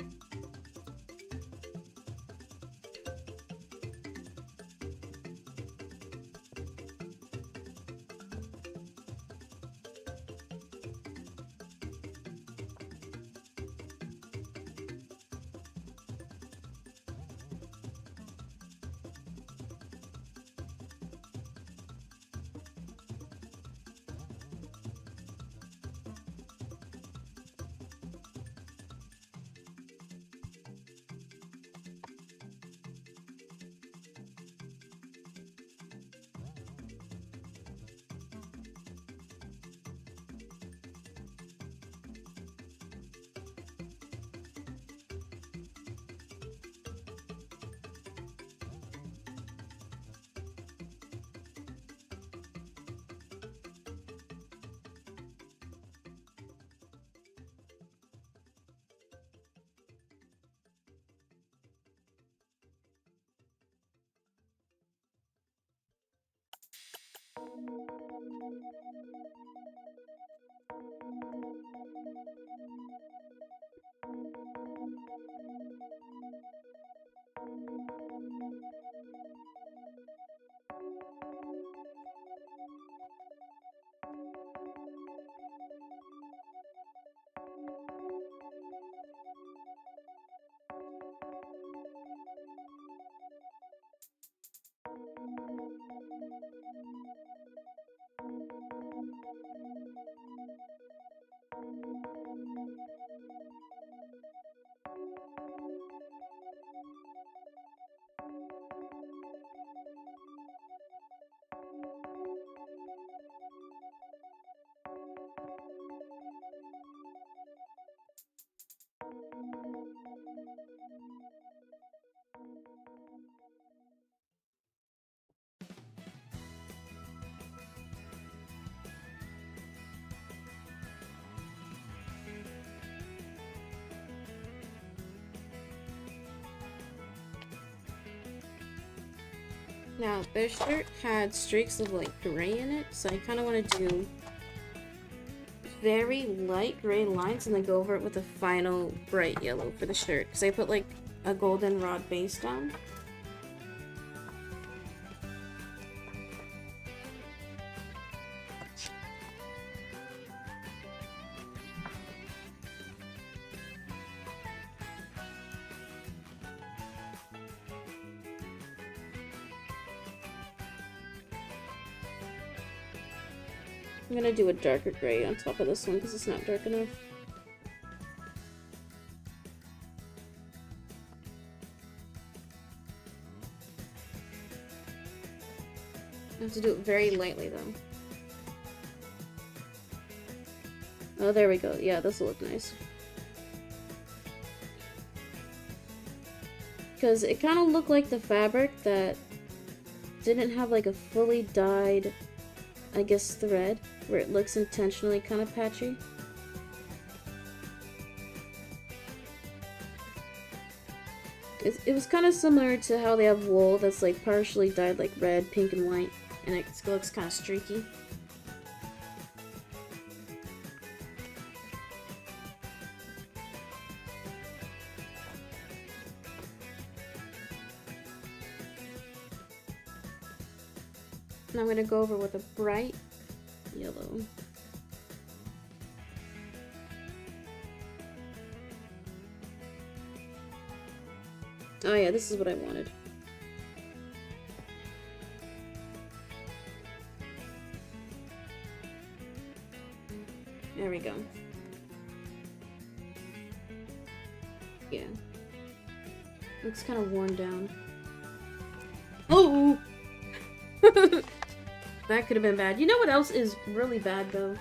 This shirt had streaks of like gray in it, so I kind of want to do very light gray lines and then go over it with a final bright yellow for the shirt. Because I put like a goldenrod base down. Do a darker gray on top of this one because it's not dark enough. I have to do it very lightly though. Oh, there we go. Yeah, this will look nice. Because it kind of looked like the fabric that didn't have like a fully dyed, I guess, thread where it looks intentionally kind of patchy. It, it was kind of similar to how they have wool that's like partially dyed like red, pink, and white, and it looks kind of streaky. Going to go over with a bright yellow. Oh yeah, this is what I wanted. There we go. Yeah. Looks kind of worn down. That could have been bad. You know what else is really bad, though?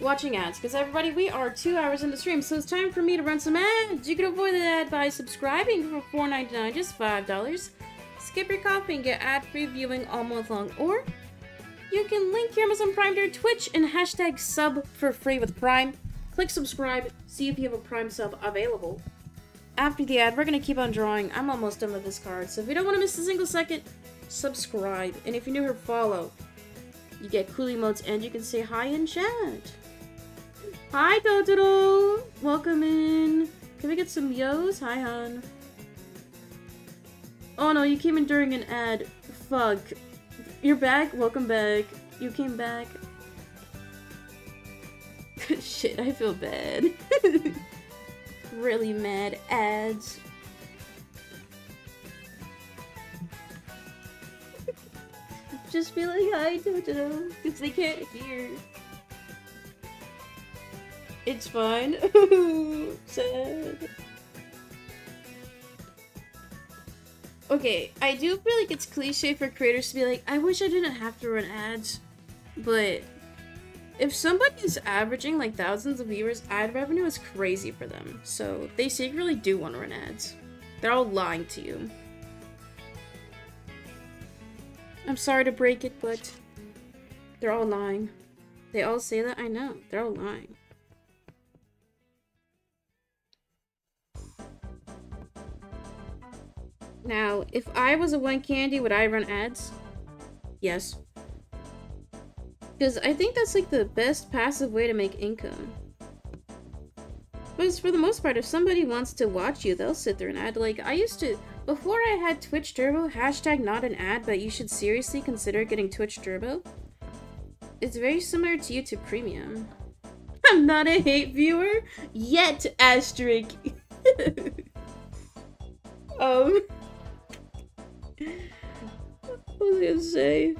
Watching ads. Because, everybody, we are two hours into the stream, so it's time for me to run some ads. You can avoid the ad by subscribing for $4.99, just $5. Skip your coffee and get ad-free viewing all month long. Or, you can link your Amazon Prime to your Twitch and hashtag sub for free with Prime. Click subscribe, see if you have a Prime sub available. After the ad, we're going to keep on drawing. I'm almost done with this card, so if you don't want to miss a single second, subscribe. And if you're new here, follow. You get cool emotes and you can say hi in chat. Hi, Totoro! Welcome in. Can we get some yos? Hi, hon. Oh no, you came in during an ad. Fuck. You're back? Welcome back. You came back. Shit, I feel bad. really mad ads. Just be like hi Toto because they can't hear. It's fine. Sad. Okay, I do feel like it's cliche for creators to be like, I wish I didn't have to run ads, but if somebody is averaging like thousands of viewers, ad revenue is crazy for them. So they secretly do want to run ads. They're all lying to you. I'm sorry to break it, but they're all lying. They all say that? I know. They're all lying. Now, if I was a one candy, would I run ads? Yes. Because I think that's like the best passive way to make income. But for the most part, if somebody wants to watch you, they'll sit there and ad. Like, I used to before I had Twitch Turbo, hashtag not an ad, but you should seriously consider getting Twitch Turbo. It's very similar to YouTube Premium. I'm not a hate viewer yet, asterisk. um, what was I gonna say?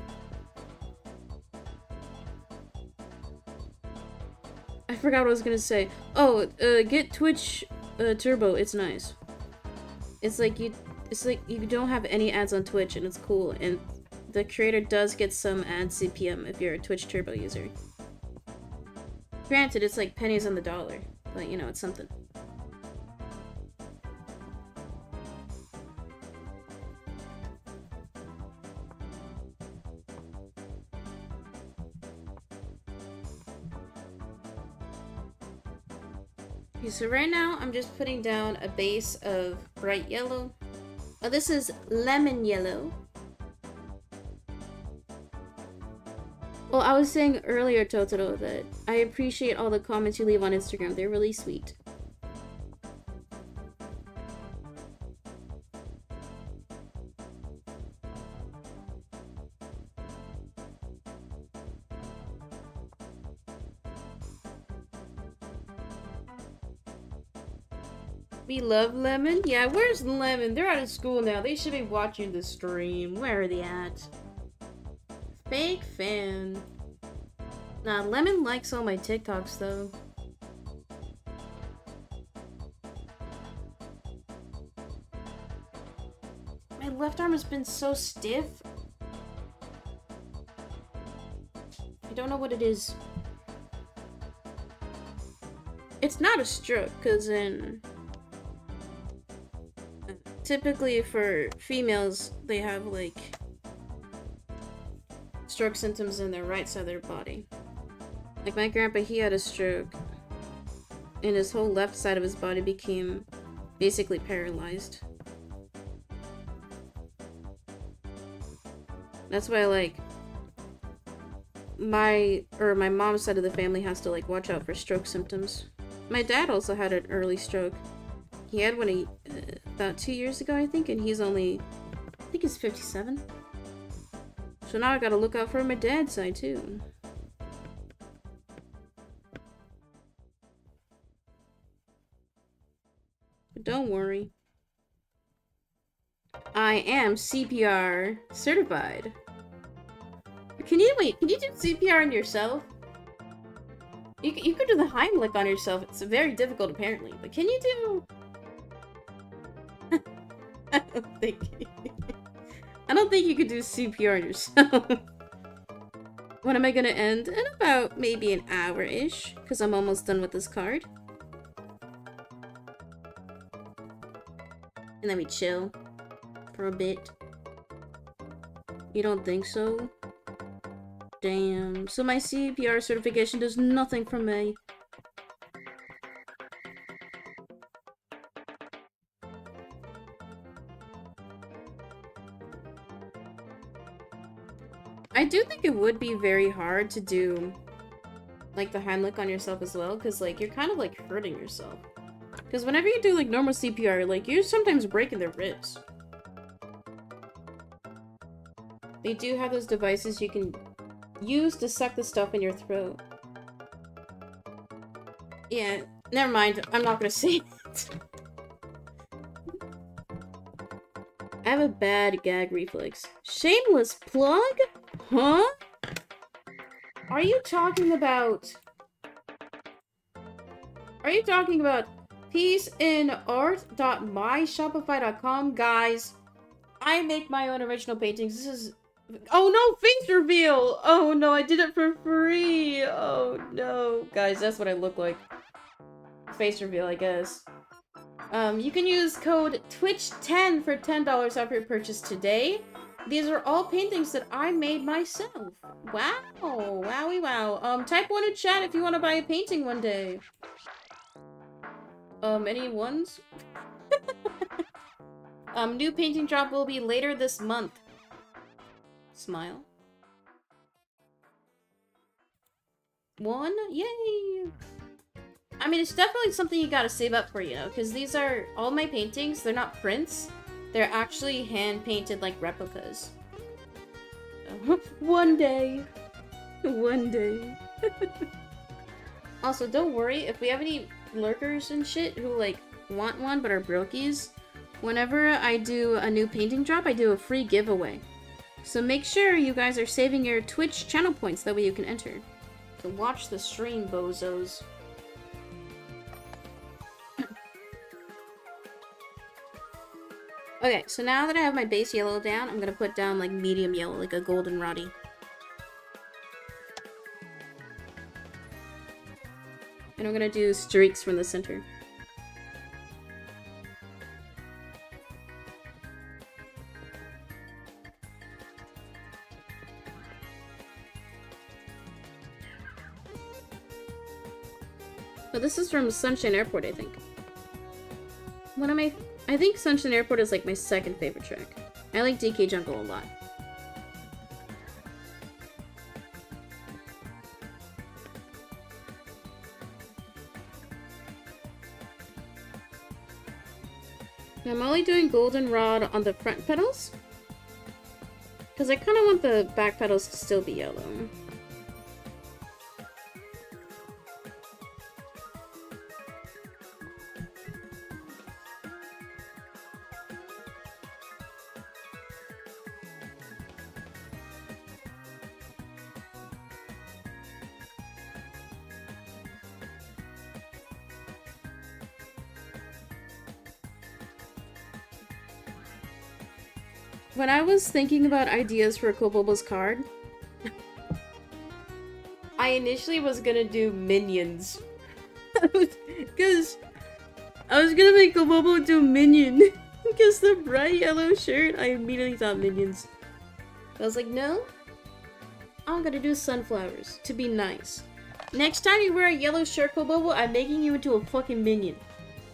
I forgot what I was gonna say. Oh, uh, get Twitch uh, Turbo. It's nice. It's like you it's like you don't have any ads on Twitch and it's cool and the creator does get some ad CPM if you're a Twitch Turbo user. Granted, it's like pennies on the dollar, but you know, it's something. Okay, so right now I'm just putting down a base of bright yellow Oh, this is lemon yellow. Well, I was saying earlier, Totoro, that I appreciate all the comments you leave on Instagram. They're really sweet. Love Lemon? Yeah, where's Lemon? They're out of school now. They should be watching the stream. Where are they at? Fake fan. Nah, Lemon likes all my TikToks, though. My left arm has been so stiff. I don't know what it is. It's not a stroke, because in typically for females, they have like stroke symptoms in their right side of their body. Like my grandpa, he had a stroke and his whole left side of his body became basically paralyzed. That's why like my or my mom's side of the family has to like watch out for stroke symptoms. My dad also had an early stroke. He had one uh, about two years ago, I think, and he's only, I think he's 57. So now I gotta look out for my dad's side, too. But don't worry. I am CPR certified. Can you, wait, can you do CPR on yourself? You, you could do the Heimlich on yourself. It's very difficult, apparently. But can you do I don't think I don't think you could do CPR yourself. when am I gonna end? In about maybe an hour-ish, because I'm almost done with this card. And then we chill for a bit. You don't think so? Damn. So my CPR certification does nothing for me. I do think it would be very hard to do like the Heimlich on yourself as well, because like you're kind of like hurting yourself. Because whenever you do like normal CPR, like you're sometimes breaking their ribs. They do have those devices you can use to suck the stuff in your throat. Yeah, never mind. I'm not gonna say it. I have a bad gag reflex. Shameless plug? Huh? Are you talking about... Are you talking about peaceinart.myshopify.com? Guys, I make my own original paintings. This is... Oh no, face reveal! Oh no, I did it for free! Oh no. Guys, that's what I look like. Face reveal, I guess. Um, you can use code TWITCH10 for $10 off your purchase today. These are all paintings that I made myself. Wow. Wowie wow. Um, type one in chat if you want to buy a painting one day. Um, any ones? um, new painting drop will be later this month. Smile. One? Yay! I mean, it's definitely something you gotta save up for, you know, because these are all my paintings. They're not prints. They're actually hand-painted like replicas. One day. One day. also, don't worry, if we have any lurkers and shit who, like, want one but are brokies, whenever I do a new painting drop, I do a free giveaway. So make sure you guys are saving your Twitch channel points, that way you can enter. To watch the stream, bozos. Okay, so now that I have my base yellow down, I'm gonna put down like medium yellow, like a goldenrodi. And I'm gonna do streaks from the center. But this is from Sunshine Airport, I think. What am I I think Sunshine Airport is like my second favorite track. I like DK Jungle a lot. I'm only doing goldenrod on the front petals. Because I kind of want the back petals to still be yellow. When I was thinking about ideas for Kobobo's card, I initially was gonna do minions. Because I was gonna make Kobobo do minion. Because the bright yellow shirt, I immediately thought minions. I was like, no. I'm gonna do sunflowers to be nice. Next time you wear a yellow shirt, Kobobo, I'm making you into a fucking minion.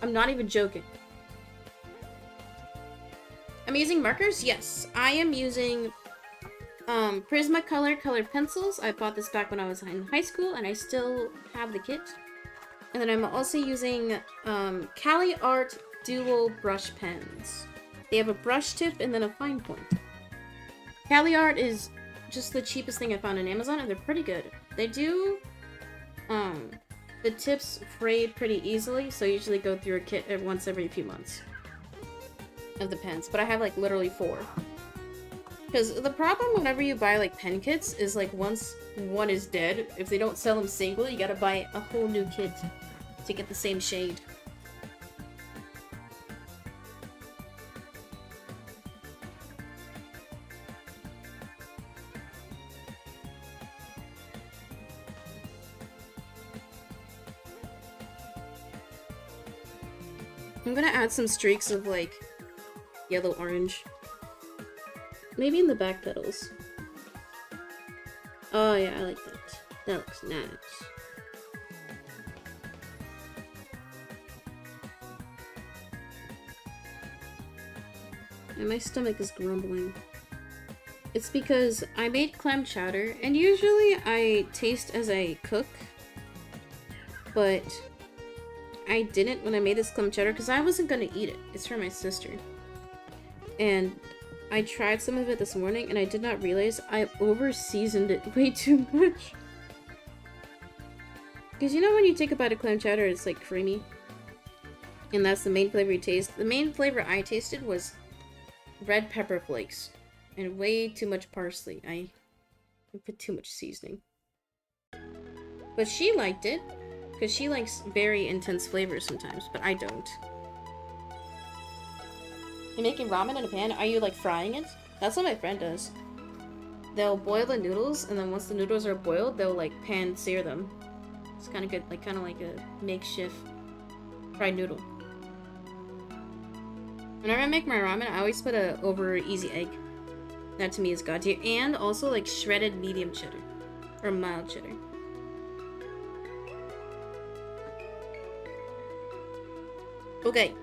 I'm not even joking. Using markers? Yes. I am using um, Prismacolor colored pencils. I bought this back when I was in high school, and I still have the kit. And then I'm also using um, Caliart Dual Brush Pens. They have a brush tip and then a fine point. Caliart is just the cheapest thing I found on Amazon, and they're pretty good. They do, um, the tips frayed pretty easily, so I usually go through a kit once every few months of the pens, but I have like literally four. Because the problem whenever you buy like pen kits is like once one is dead, if they don't sell them single, you gotta buy a whole new kit to get the same shade. I'm gonna add some streaks of like yellow orange. Maybe in the back petals. Oh yeah, I like that. That looks nice. And my stomach is grumbling. It's because I made clam chowder, and usually I taste as I cook, but I didn't when I made this clam chowder because I wasn't gonna eat it. It's for my sister and I tried some of it this morning and I did not realize I over seasoned it way too much. Because you know when you take a bite of clam chowder, it's like creamy? And that's the main flavor you taste. The main flavor I tasted was red pepper flakes. And way too much parsley. I, I put too much seasoning. But she liked it. Because she likes very intense flavors sometimes, but I don't. You're making ramen in a pan? Are you like frying it? That's what my friend does. They'll boil the noodles, and then once the noodles are boiled, they'll like pan sear them. It's kind of good, like kind of like a makeshift fried noodle. Whenever I make my ramen, I always put a over easy egg. That to me is god tier. And also like shredded medium cheddar. Or mild cheddar. Okay.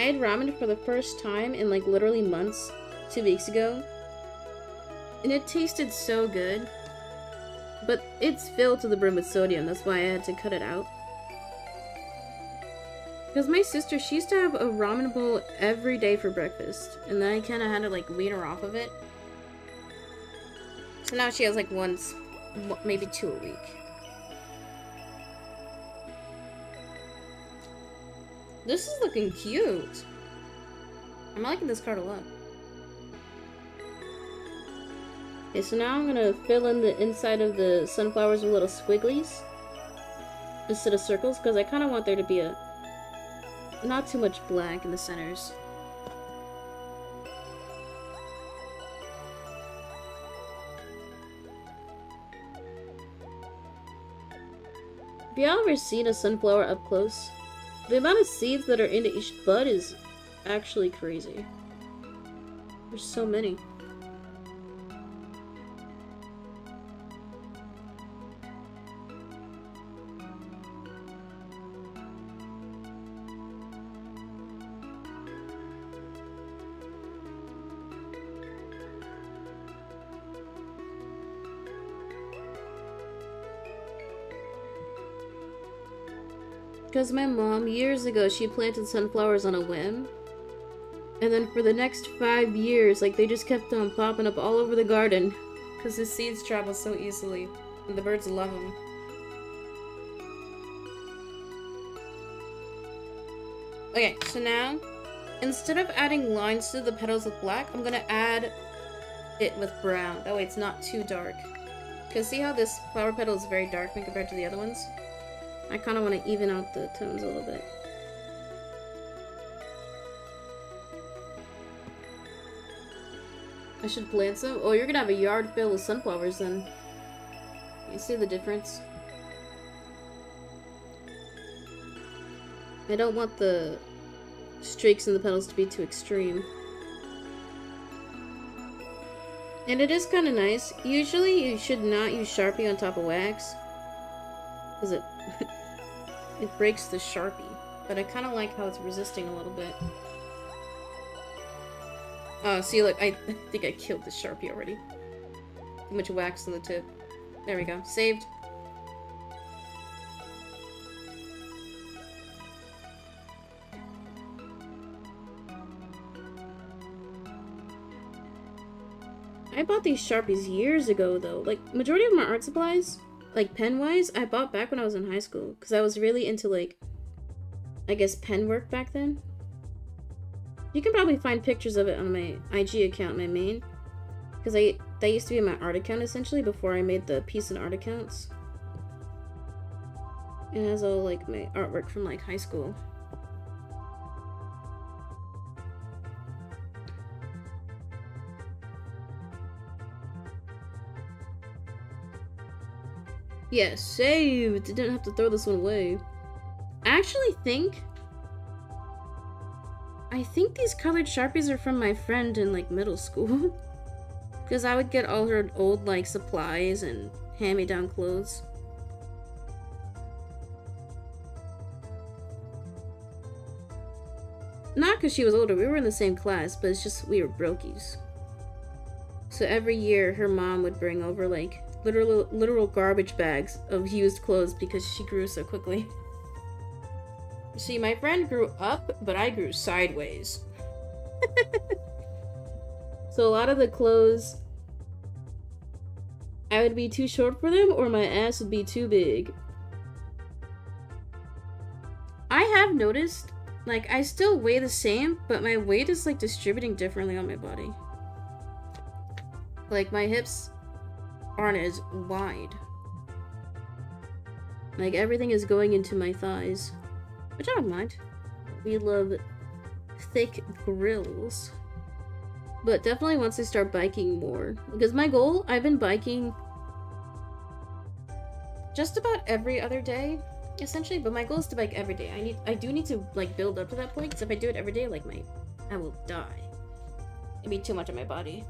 I had ramen for the first time in like literally months, two weeks ago. And it tasted so good. But it's filled to the brim with sodium, that's why I had to cut it out. Because my sister, she used to have a ramen bowl every day for breakfast. And then I kind of had to like wean her off of it. So now she has like once, maybe two a week. This is looking cute. I'm liking this card a lot. Okay, so now I'm gonna fill in the inside of the sunflowers with little squigglies instead of circles because I kind of want there to be a not too much black in the centers. Have y'all ever seen a sunflower up close? The amount of seeds that are into each bud is actually crazy. There's so many. Because my mom, years ago, she planted sunflowers on a whim. And then for the next five years, like, they just kept on popping up all over the garden. Because the seeds travel so easily. And the birds love them. Okay, so now, instead of adding lines to the petals with black, I'm gonna add it with brown. That way it's not too dark. Because see how this flower petal is very dark when compared to the other ones? I kind of want to even out the tones a little bit. I should plant some? Oh, you're gonna have a yard filled with sunflowers then. You see the difference? I don't want the streaks in the petals to be too extreme. And it is kind of nice. Usually you should not use Sharpie on top of wax. Because it it breaks the Sharpie. But I kind of like how it's resisting a little bit. Oh, see, look, I think I killed the Sharpie already. Too much wax on the tip. There we go. Saved. I bought these Sharpies years ago, though. Like, majority of my art supplies like pen wise, I bought back when I was in high school because I was really into like, I guess pen work back then. You can probably find pictures of it on my IG account, my main, because I that used to be my art account essentially before I made the peaceinart accounts. It has all like my artwork from like high school. Yeah, saved! Didn't have to throw this one away. I actually think... I think these colored Sharpies are from my friend in, like, middle school. Because I would get all her old, like, supplies and hand-me-down clothes. Not because she was older, we were in the same class, but it's just we were brokies. So every year, her mom would bring over, like, literal literal garbage bags of used clothes because she grew so quickly. See, my friend grew up, but I grew sideways. so a lot of the clothes I would be too short for them or my ass would be too big. I have noticed, like, I still weigh the same, but my weight is, like, distributing differently on my body. Like, my hips aren't as wide. Like, everything is going into my thighs. Which I don't mind. We love thick grills. But definitely once I start biking more. Because my goal, I've been biking just about every other day, essentially. But my goal is to bike every day. I need, I do need to like build up to that point. Because if I do it every day, like my, I will die. It'd be too much on my body.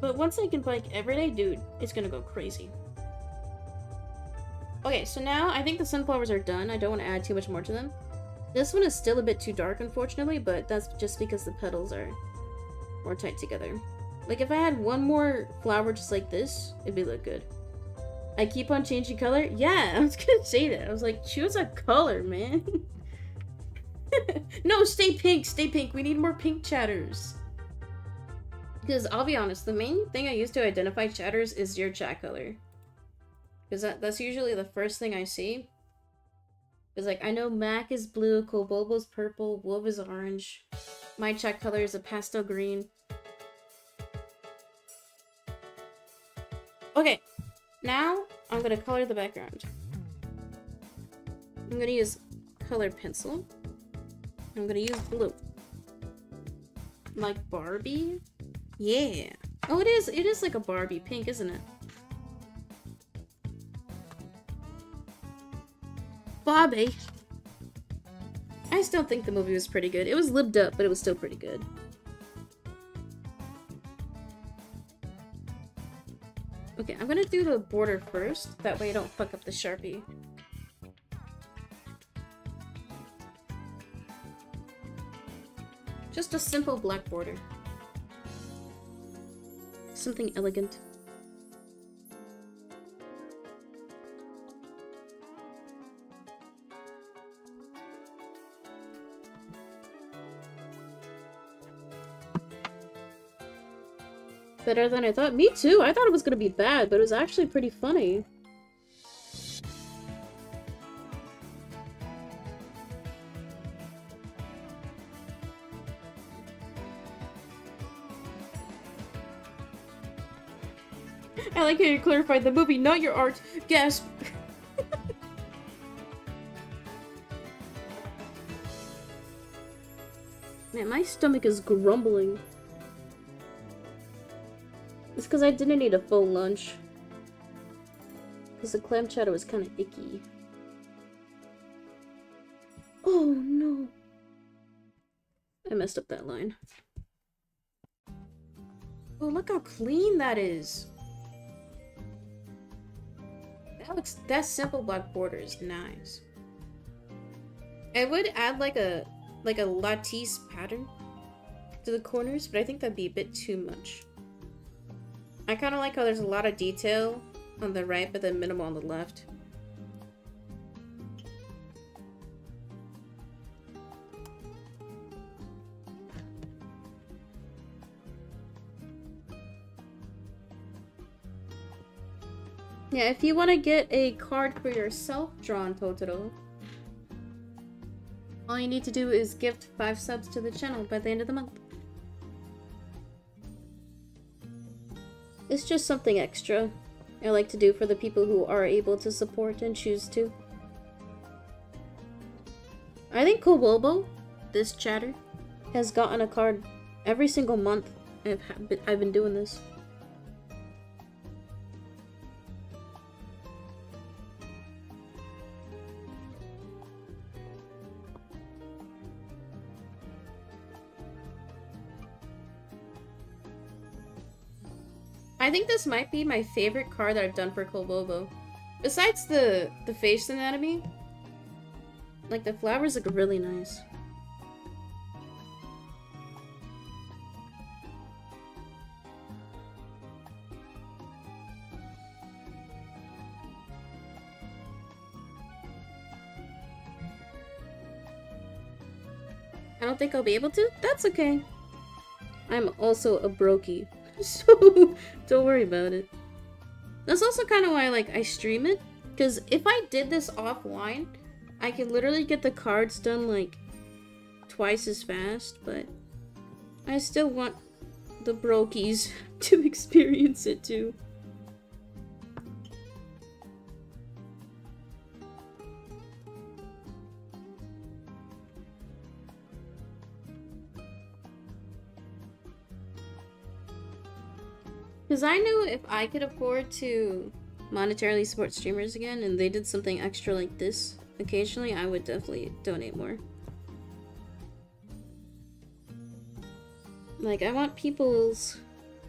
But once I can bike every day, dude, it's gonna go crazy. Okay, so now I think the sunflowers are done. I don't want to add too much more to them. This one is still a bit too dark, unfortunately, but that's just because the petals are more tight together. Like, if I had one more flower just like this, it'd be look good. I keep on changing color? Yeah, I was gonna say that. I was like, choose a color, man. no, stay pink, stay pink. We need more pink chatters. Because I'll be honest, the main thing I use to identify chatters is your chat color. Because that, that's usually the first thing I see. Because, like, I know Mac is blue, Kobobo's purple, Wolf is orange. My chat color is a pastel green. Okay, now I'm going to color the background. I'm going to use colored pencil. I'm going to use blue. Like Barbie? Yeah. Oh, it is. It is like a Barbie pink, isn't it? Bobby. I still think the movie was pretty good. It was lived up, but it was still pretty good. Okay, I'm gonna do the border first. That way I don't fuck up the Sharpie. Just a simple black border. Something elegant. Better than I thought. Me too. I thought it was gonna be bad, but it was actually pretty funny. I like how you clarified the movie, not your art. Gasp. Man, my stomach is grumbling. It's because I didn't eat a full lunch. Because the clam chowder was kind of icky. Oh no. I messed up that line. Oh, look how clean that is. That simple black border is nice. I would add like a, like a lattice pattern to the corners, but I think that'd be a bit too much. I kind of like how there's a lot of detail on the right, but then minimal on the left. Yeah, if you want to get a card for yourself drawn, Totoro, all you need to do is gift 5 subs to the channel by the end of the month. It's just something extra I like to do for the people who are able to support and choose to. I think Kobobo, this chatter, has gotten a card every single month I've, I've been doing this. I think this might be my favorite card that I've done for Kobobo. Besides the, the face anatomy, like the flowers look really nice. I don't think I'll be able to? That's okay. I'm also a brokey. so don't worry about it. That's also kind of why like I stream it because if I did this offline, I could literally get the cards done like twice as fast, but I still want the brokies to experience it too. Because I knew if I could afford to monetarily support streamers again and they did something extra like this occasionally, I would definitely donate more. Like, I want people's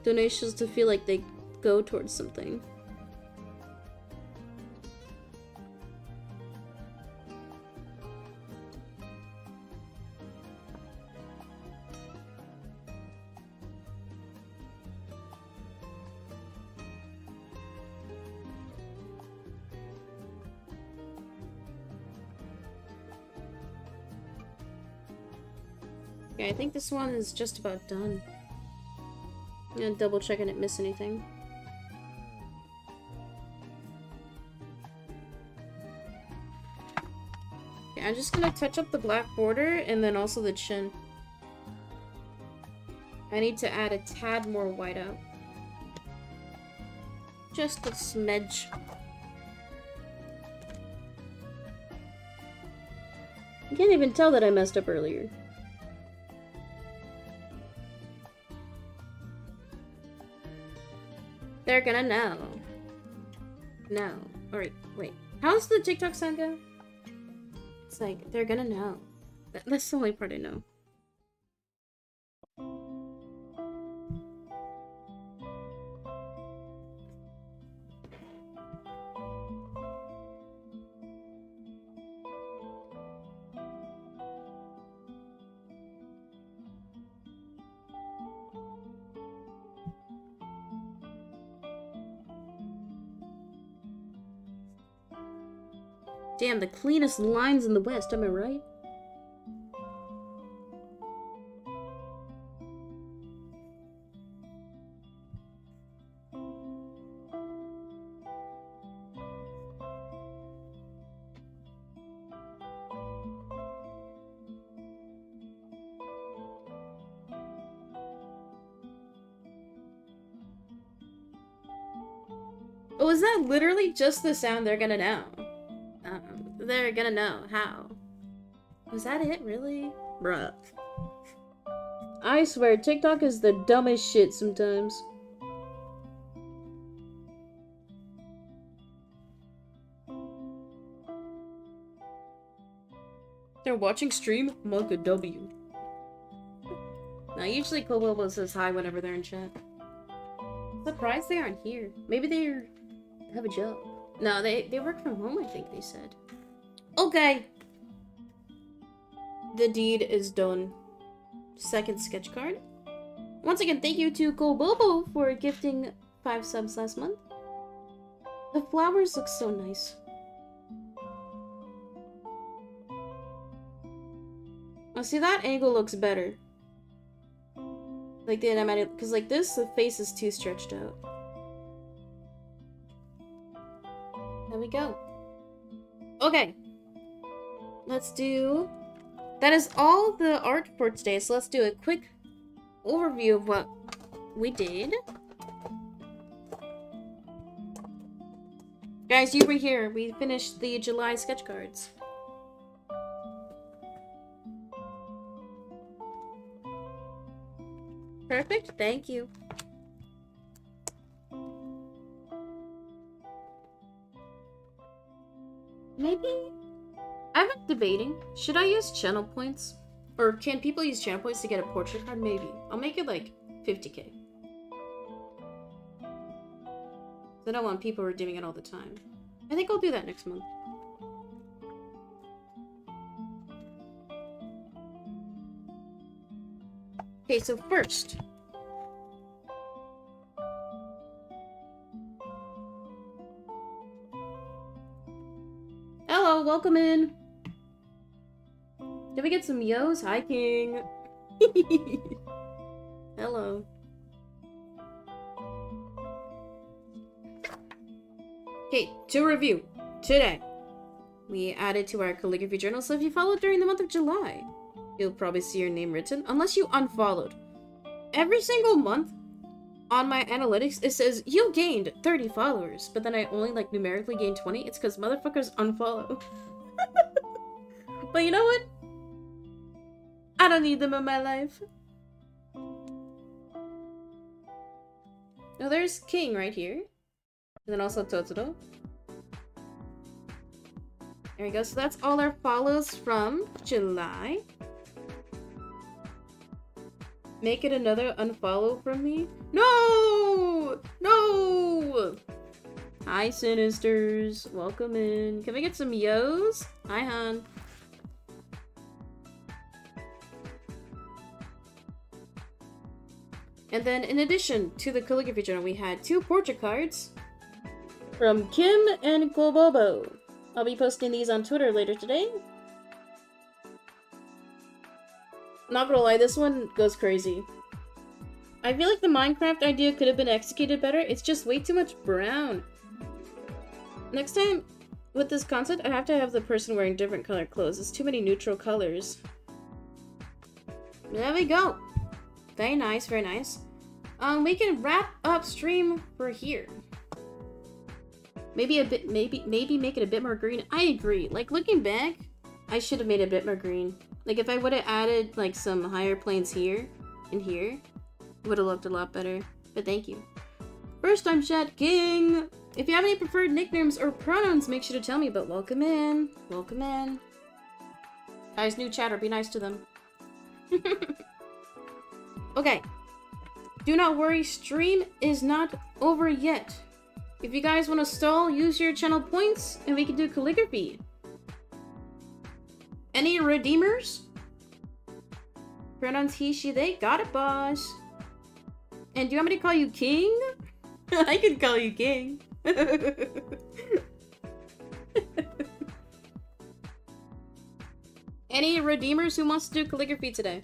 donations to feel like they go towards something. I think this one is just about done. I'm gonna double check I didn't miss anything. Okay, I'm just gonna touch up the black border and then also the chin. I need to add a tad more white out. Just a smidge. You can't even tell that I messed up earlier. They're gonna know. No. Alright, wait. How's the TikTok sound go? It's like, they're gonna know. That's the only part I know. Damn, the cleanest lines in the West, am I right? Oh, is that literally just the sound they're gonna know? They're gonna know. How? Was that it, really? Bruh. I swear, TikTok is the dumbest shit sometimes. They're watching stream? Mug a W. Now, usually Kobobo says hi whenever they're in chat. Surprised they aren't here. Maybe they have a job. No, they, they work from home, I think they said. Okay. The deed is done. Second sketch card. Once again, thank you to Kobobo for gifting five subs last month. The flowers look so nice. Oh, see, that angle looks better. Like the animated, because like this, the face is too stretched out. There we go. Okay. Let's do... That is all the art for today, so let's do a quick overview of what we did. Guys, you were here. We finished the July sketch cards. Perfect, thank you. Maybe... I've been debating, should I use channel points? Or can people use channel points to get a portrait card? Maybe. I'll make it like 50k. I don't want people redeeming it all the time. I think I'll do that next month. Okay, so first. Hello, welcome in. Did we get some yos? Hi, King. Hello. Okay, to review. Today, we added to our calligraphy journal, so if you followed during the month of July, you'll probably see your name written, unless you unfollowed. Every single month, on my analytics, it says, you gained 30 followers, but then I only, like, numerically gained 20. It's because motherfuckers unfollow. but you know what? I don't need them in my life. Now there's King right here. And then also Totoro. There we go. So that's all our follows from July. Make it another unfollow from me? No! No! Hi, Sinisters. Welcome in. Can we get some yos? Hi, hon. And then, in addition to the calligraphy journal, we had two portrait cards from Kim and Kobobo. I'll be posting these on Twitter later today. Not gonna lie, this one goes crazy. I feel like the Minecraft idea could have been executed better. It's just way too much brown. Next time, with this concept, I have to have the person wearing different color clothes. It's too many neutral colors. There we go. Very nice, very nice. Um, we can wrap up stream for here. Maybe a bit, maybe, maybe make it a bit more green. I agree. Like, looking back, I should have made it a bit more green. Like, if I would have added, like, some higher planes here and here, it would have looked a lot better. But thank you. First time chat king! If you have any preferred nicknames or pronouns, make sure to tell me, but welcome in. Welcome in. Guys, new chatter, be nice to them. okay. Do not worry, stream is not over yet. If you guys want to stall, use your channel points and we can do calligraphy. Any redeemers? She, they. Got it, boss. And do you want me to call you king? I can call you king. Any redeemers who wants to do calligraphy today?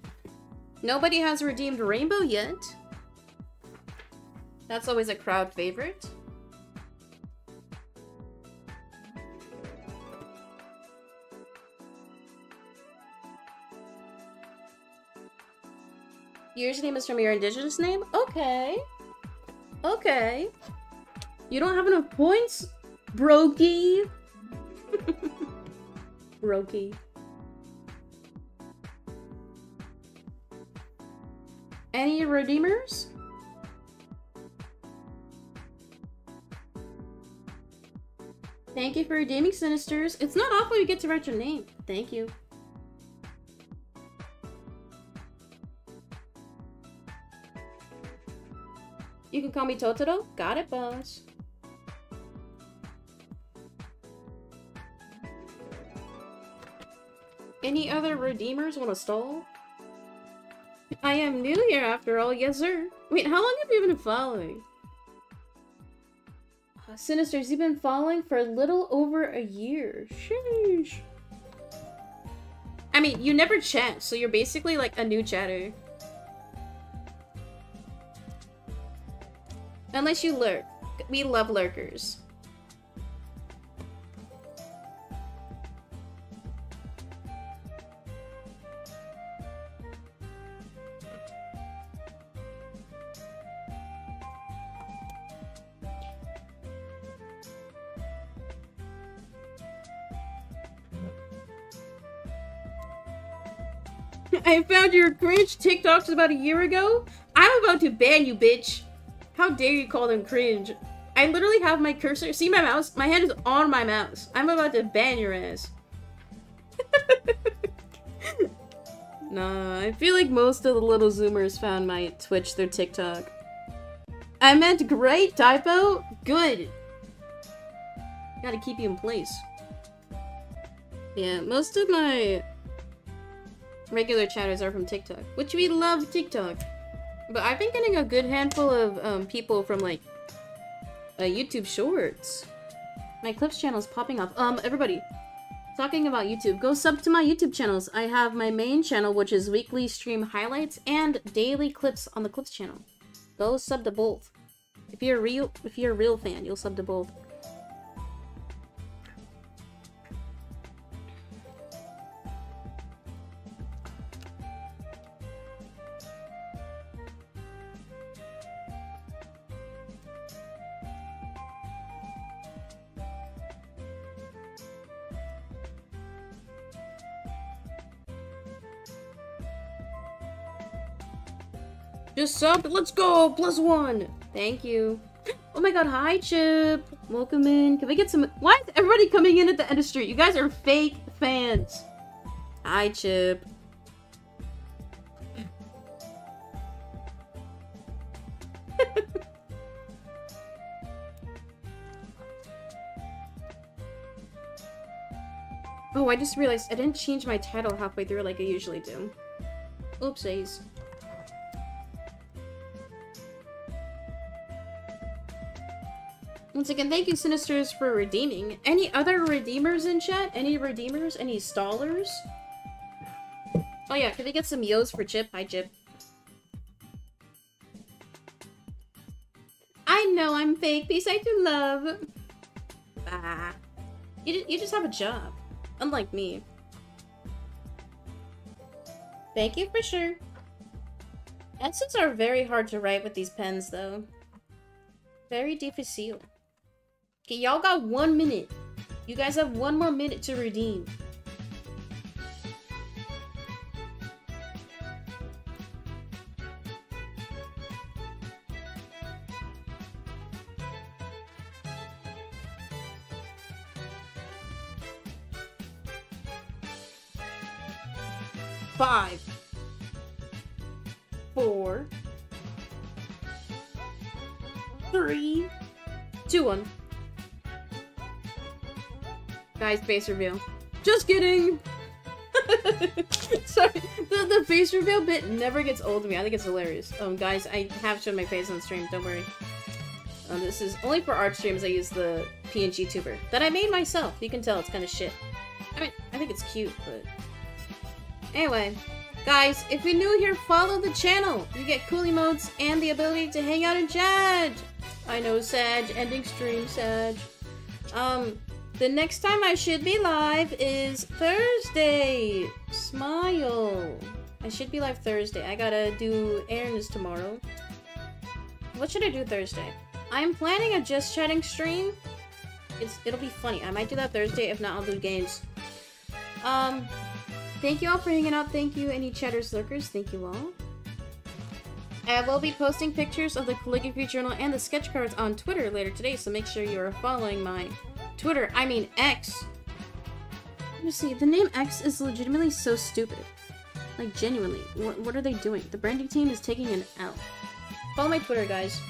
Nobody has redeemed rainbow yet. That's always a crowd favorite. Your name is from your indigenous name? Okay. Okay. You don't have enough points? Brokey. Brokey. Any redeemers? Thank you for redeeming Sinisters. It's not often we get to write your name. Thank you. You can call me Totoro. Got it, boss. Any other redeemers want to stall? I am new here after all, yes sir. Wait, how long have you been following? Uh, Sinisters, you've been following for a little over a year. Sheesh. I mean, you never chat, so you're basically like a new chatter. Unless you lurk. We love lurkers. I found your cringe TikToks about a year ago. I'm about to ban you, bitch. How dare you call them cringe? I literally have my cursor. See my mouse? My hand is on my mouse. I'm about to ban your ass. nah, I feel like most of the little zoomers found my Twitch their TikTok. I meant great, typo? Good. Gotta keep you in place. Yeah, most of my regular chatters are from TikTok, which we love TikTok. But I've been getting a good handful of um, people from like uh, YouTube Shorts. My Clips channel is popping off. Um, everybody, talking about YouTube, go sub to my YouTube channels. I have my main channel, which is weekly stream highlights and daily clips on the Clips channel. Go sub to both. If you're a real, if you're a real fan, you'll sub to both. Just sub. Let's go. Plus one. Thank you. Oh my god. Hi, Chip. Welcome in. Can we get some... Why is everybody coming in at the end of the street? You guys are fake fans. Hi, Chip. oh, I just realized I didn't change my title halfway through like I usually do. Oopsies. Once again, thank you, Sinisters, for redeeming. Any other redeemers in chat? Any redeemers? Any stallers? Oh yeah, can we get some yos for Chip? Hi, Chip. I know I'm fake. Peace I do love. Ah. You, you just have a job. Unlike me. Thank you for sure. Essence are very hard to write with these pens, though. Very difficile. Okay, y'all got one minute. You guys have one more minute to redeem. Five. Four. Three. Two, one. Guys, face reveal. Just kidding! Sorry, the, the face reveal bit never gets old to me. I think it's hilarious. Um, guys, I have shown my face on stream, don't worry. Um, this is only for art streams I use the PNG tuber that I made myself. You can tell it's kind of shit. I mean, I think it's cute, but... Anyway, guys, if you're new here, follow the channel. You get cool emotes and the ability to hang out and chat. I know, Sag. Ending stream, Sag. Um, the next time I should be live is Thursday. Smile. I should be live Thursday. I gotta do errands tomorrow. What should I do Thursday? I'm planning a just chatting stream. It's it'll be funny. I might do that Thursday. If not, I'll do games. Um, thank you all for hanging out. Thank you, any chatters lurkers. Thank you all. I will be posting pictures of the calligraphy journal and the sketch cards on Twitter later today, so make sure you are following my Twitter. I mean X. Let me see. The name X is legitimately so stupid. Like genuinely, what, what are they doing? The branding team is taking an L. Follow my Twitter, guys.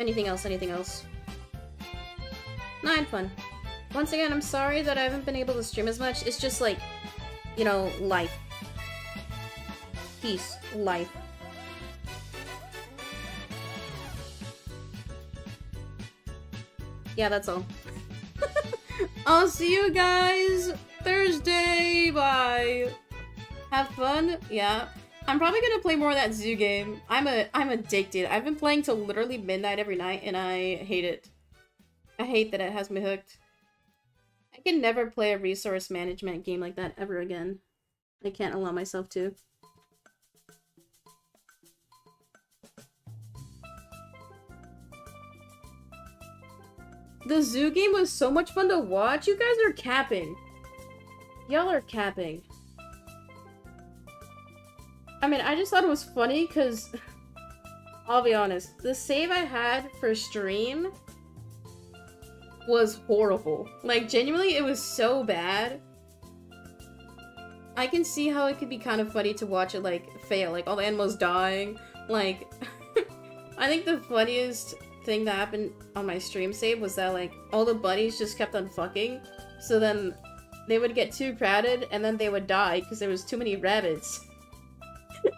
Anything else? Anything else? Had fun. Once again, I'm sorry that I haven't been able to stream as much. It's just like, you know, life. Peace. Life. Yeah, that's all. I'll see you guys Thursday. Bye. Have fun. Yeah. I'm probably gonna play more of that zoo game. I'm a I'm addicted. I've been playing till literally midnight every night and I hate it. I hate that it has me hooked. I can never play a resource management game like that ever again. I can't allow myself to. The zoo game was so much fun to watch. You guys are capping. Y'all are capping. I mean, I just thought it was funny because, I'll be honest, the save I had for stream was horrible. Like, genuinely, it was so bad. I can see how it could be kind of funny to watch it, like, fail. Like, all the animals dying. Like, I think the funniest thing that happened on my stream save was that, like, all the bunnies just kept on fucking. So then they would get too crowded, and then they would die because there was too many rabbits.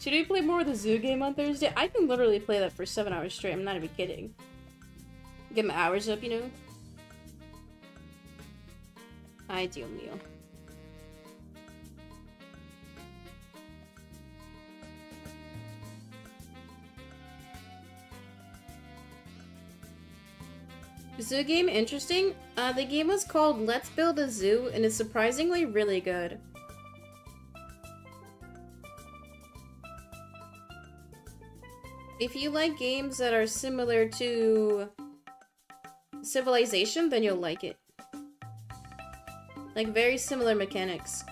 Should we play more of the zoo game on Thursday? I can literally play that for seven hours straight. I'm not even kidding. Get my hours up, you know? Ideal meal. Zoo game interesting? Uh, the game was called Let's Build a Zoo and is surprisingly really good. If you like games that are similar to Civilization, then you'll like it. Like very similar mechanics.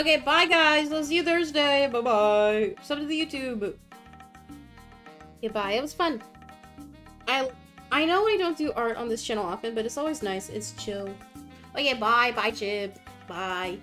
Okay, bye guys. I'll see you Thursday. Bye bye. Sub to the YouTube. Goodbye. It was fun. I I know we don't do art on this channel often, but it's always nice. It's chill. Okay, bye. Bye, Chip. Bye.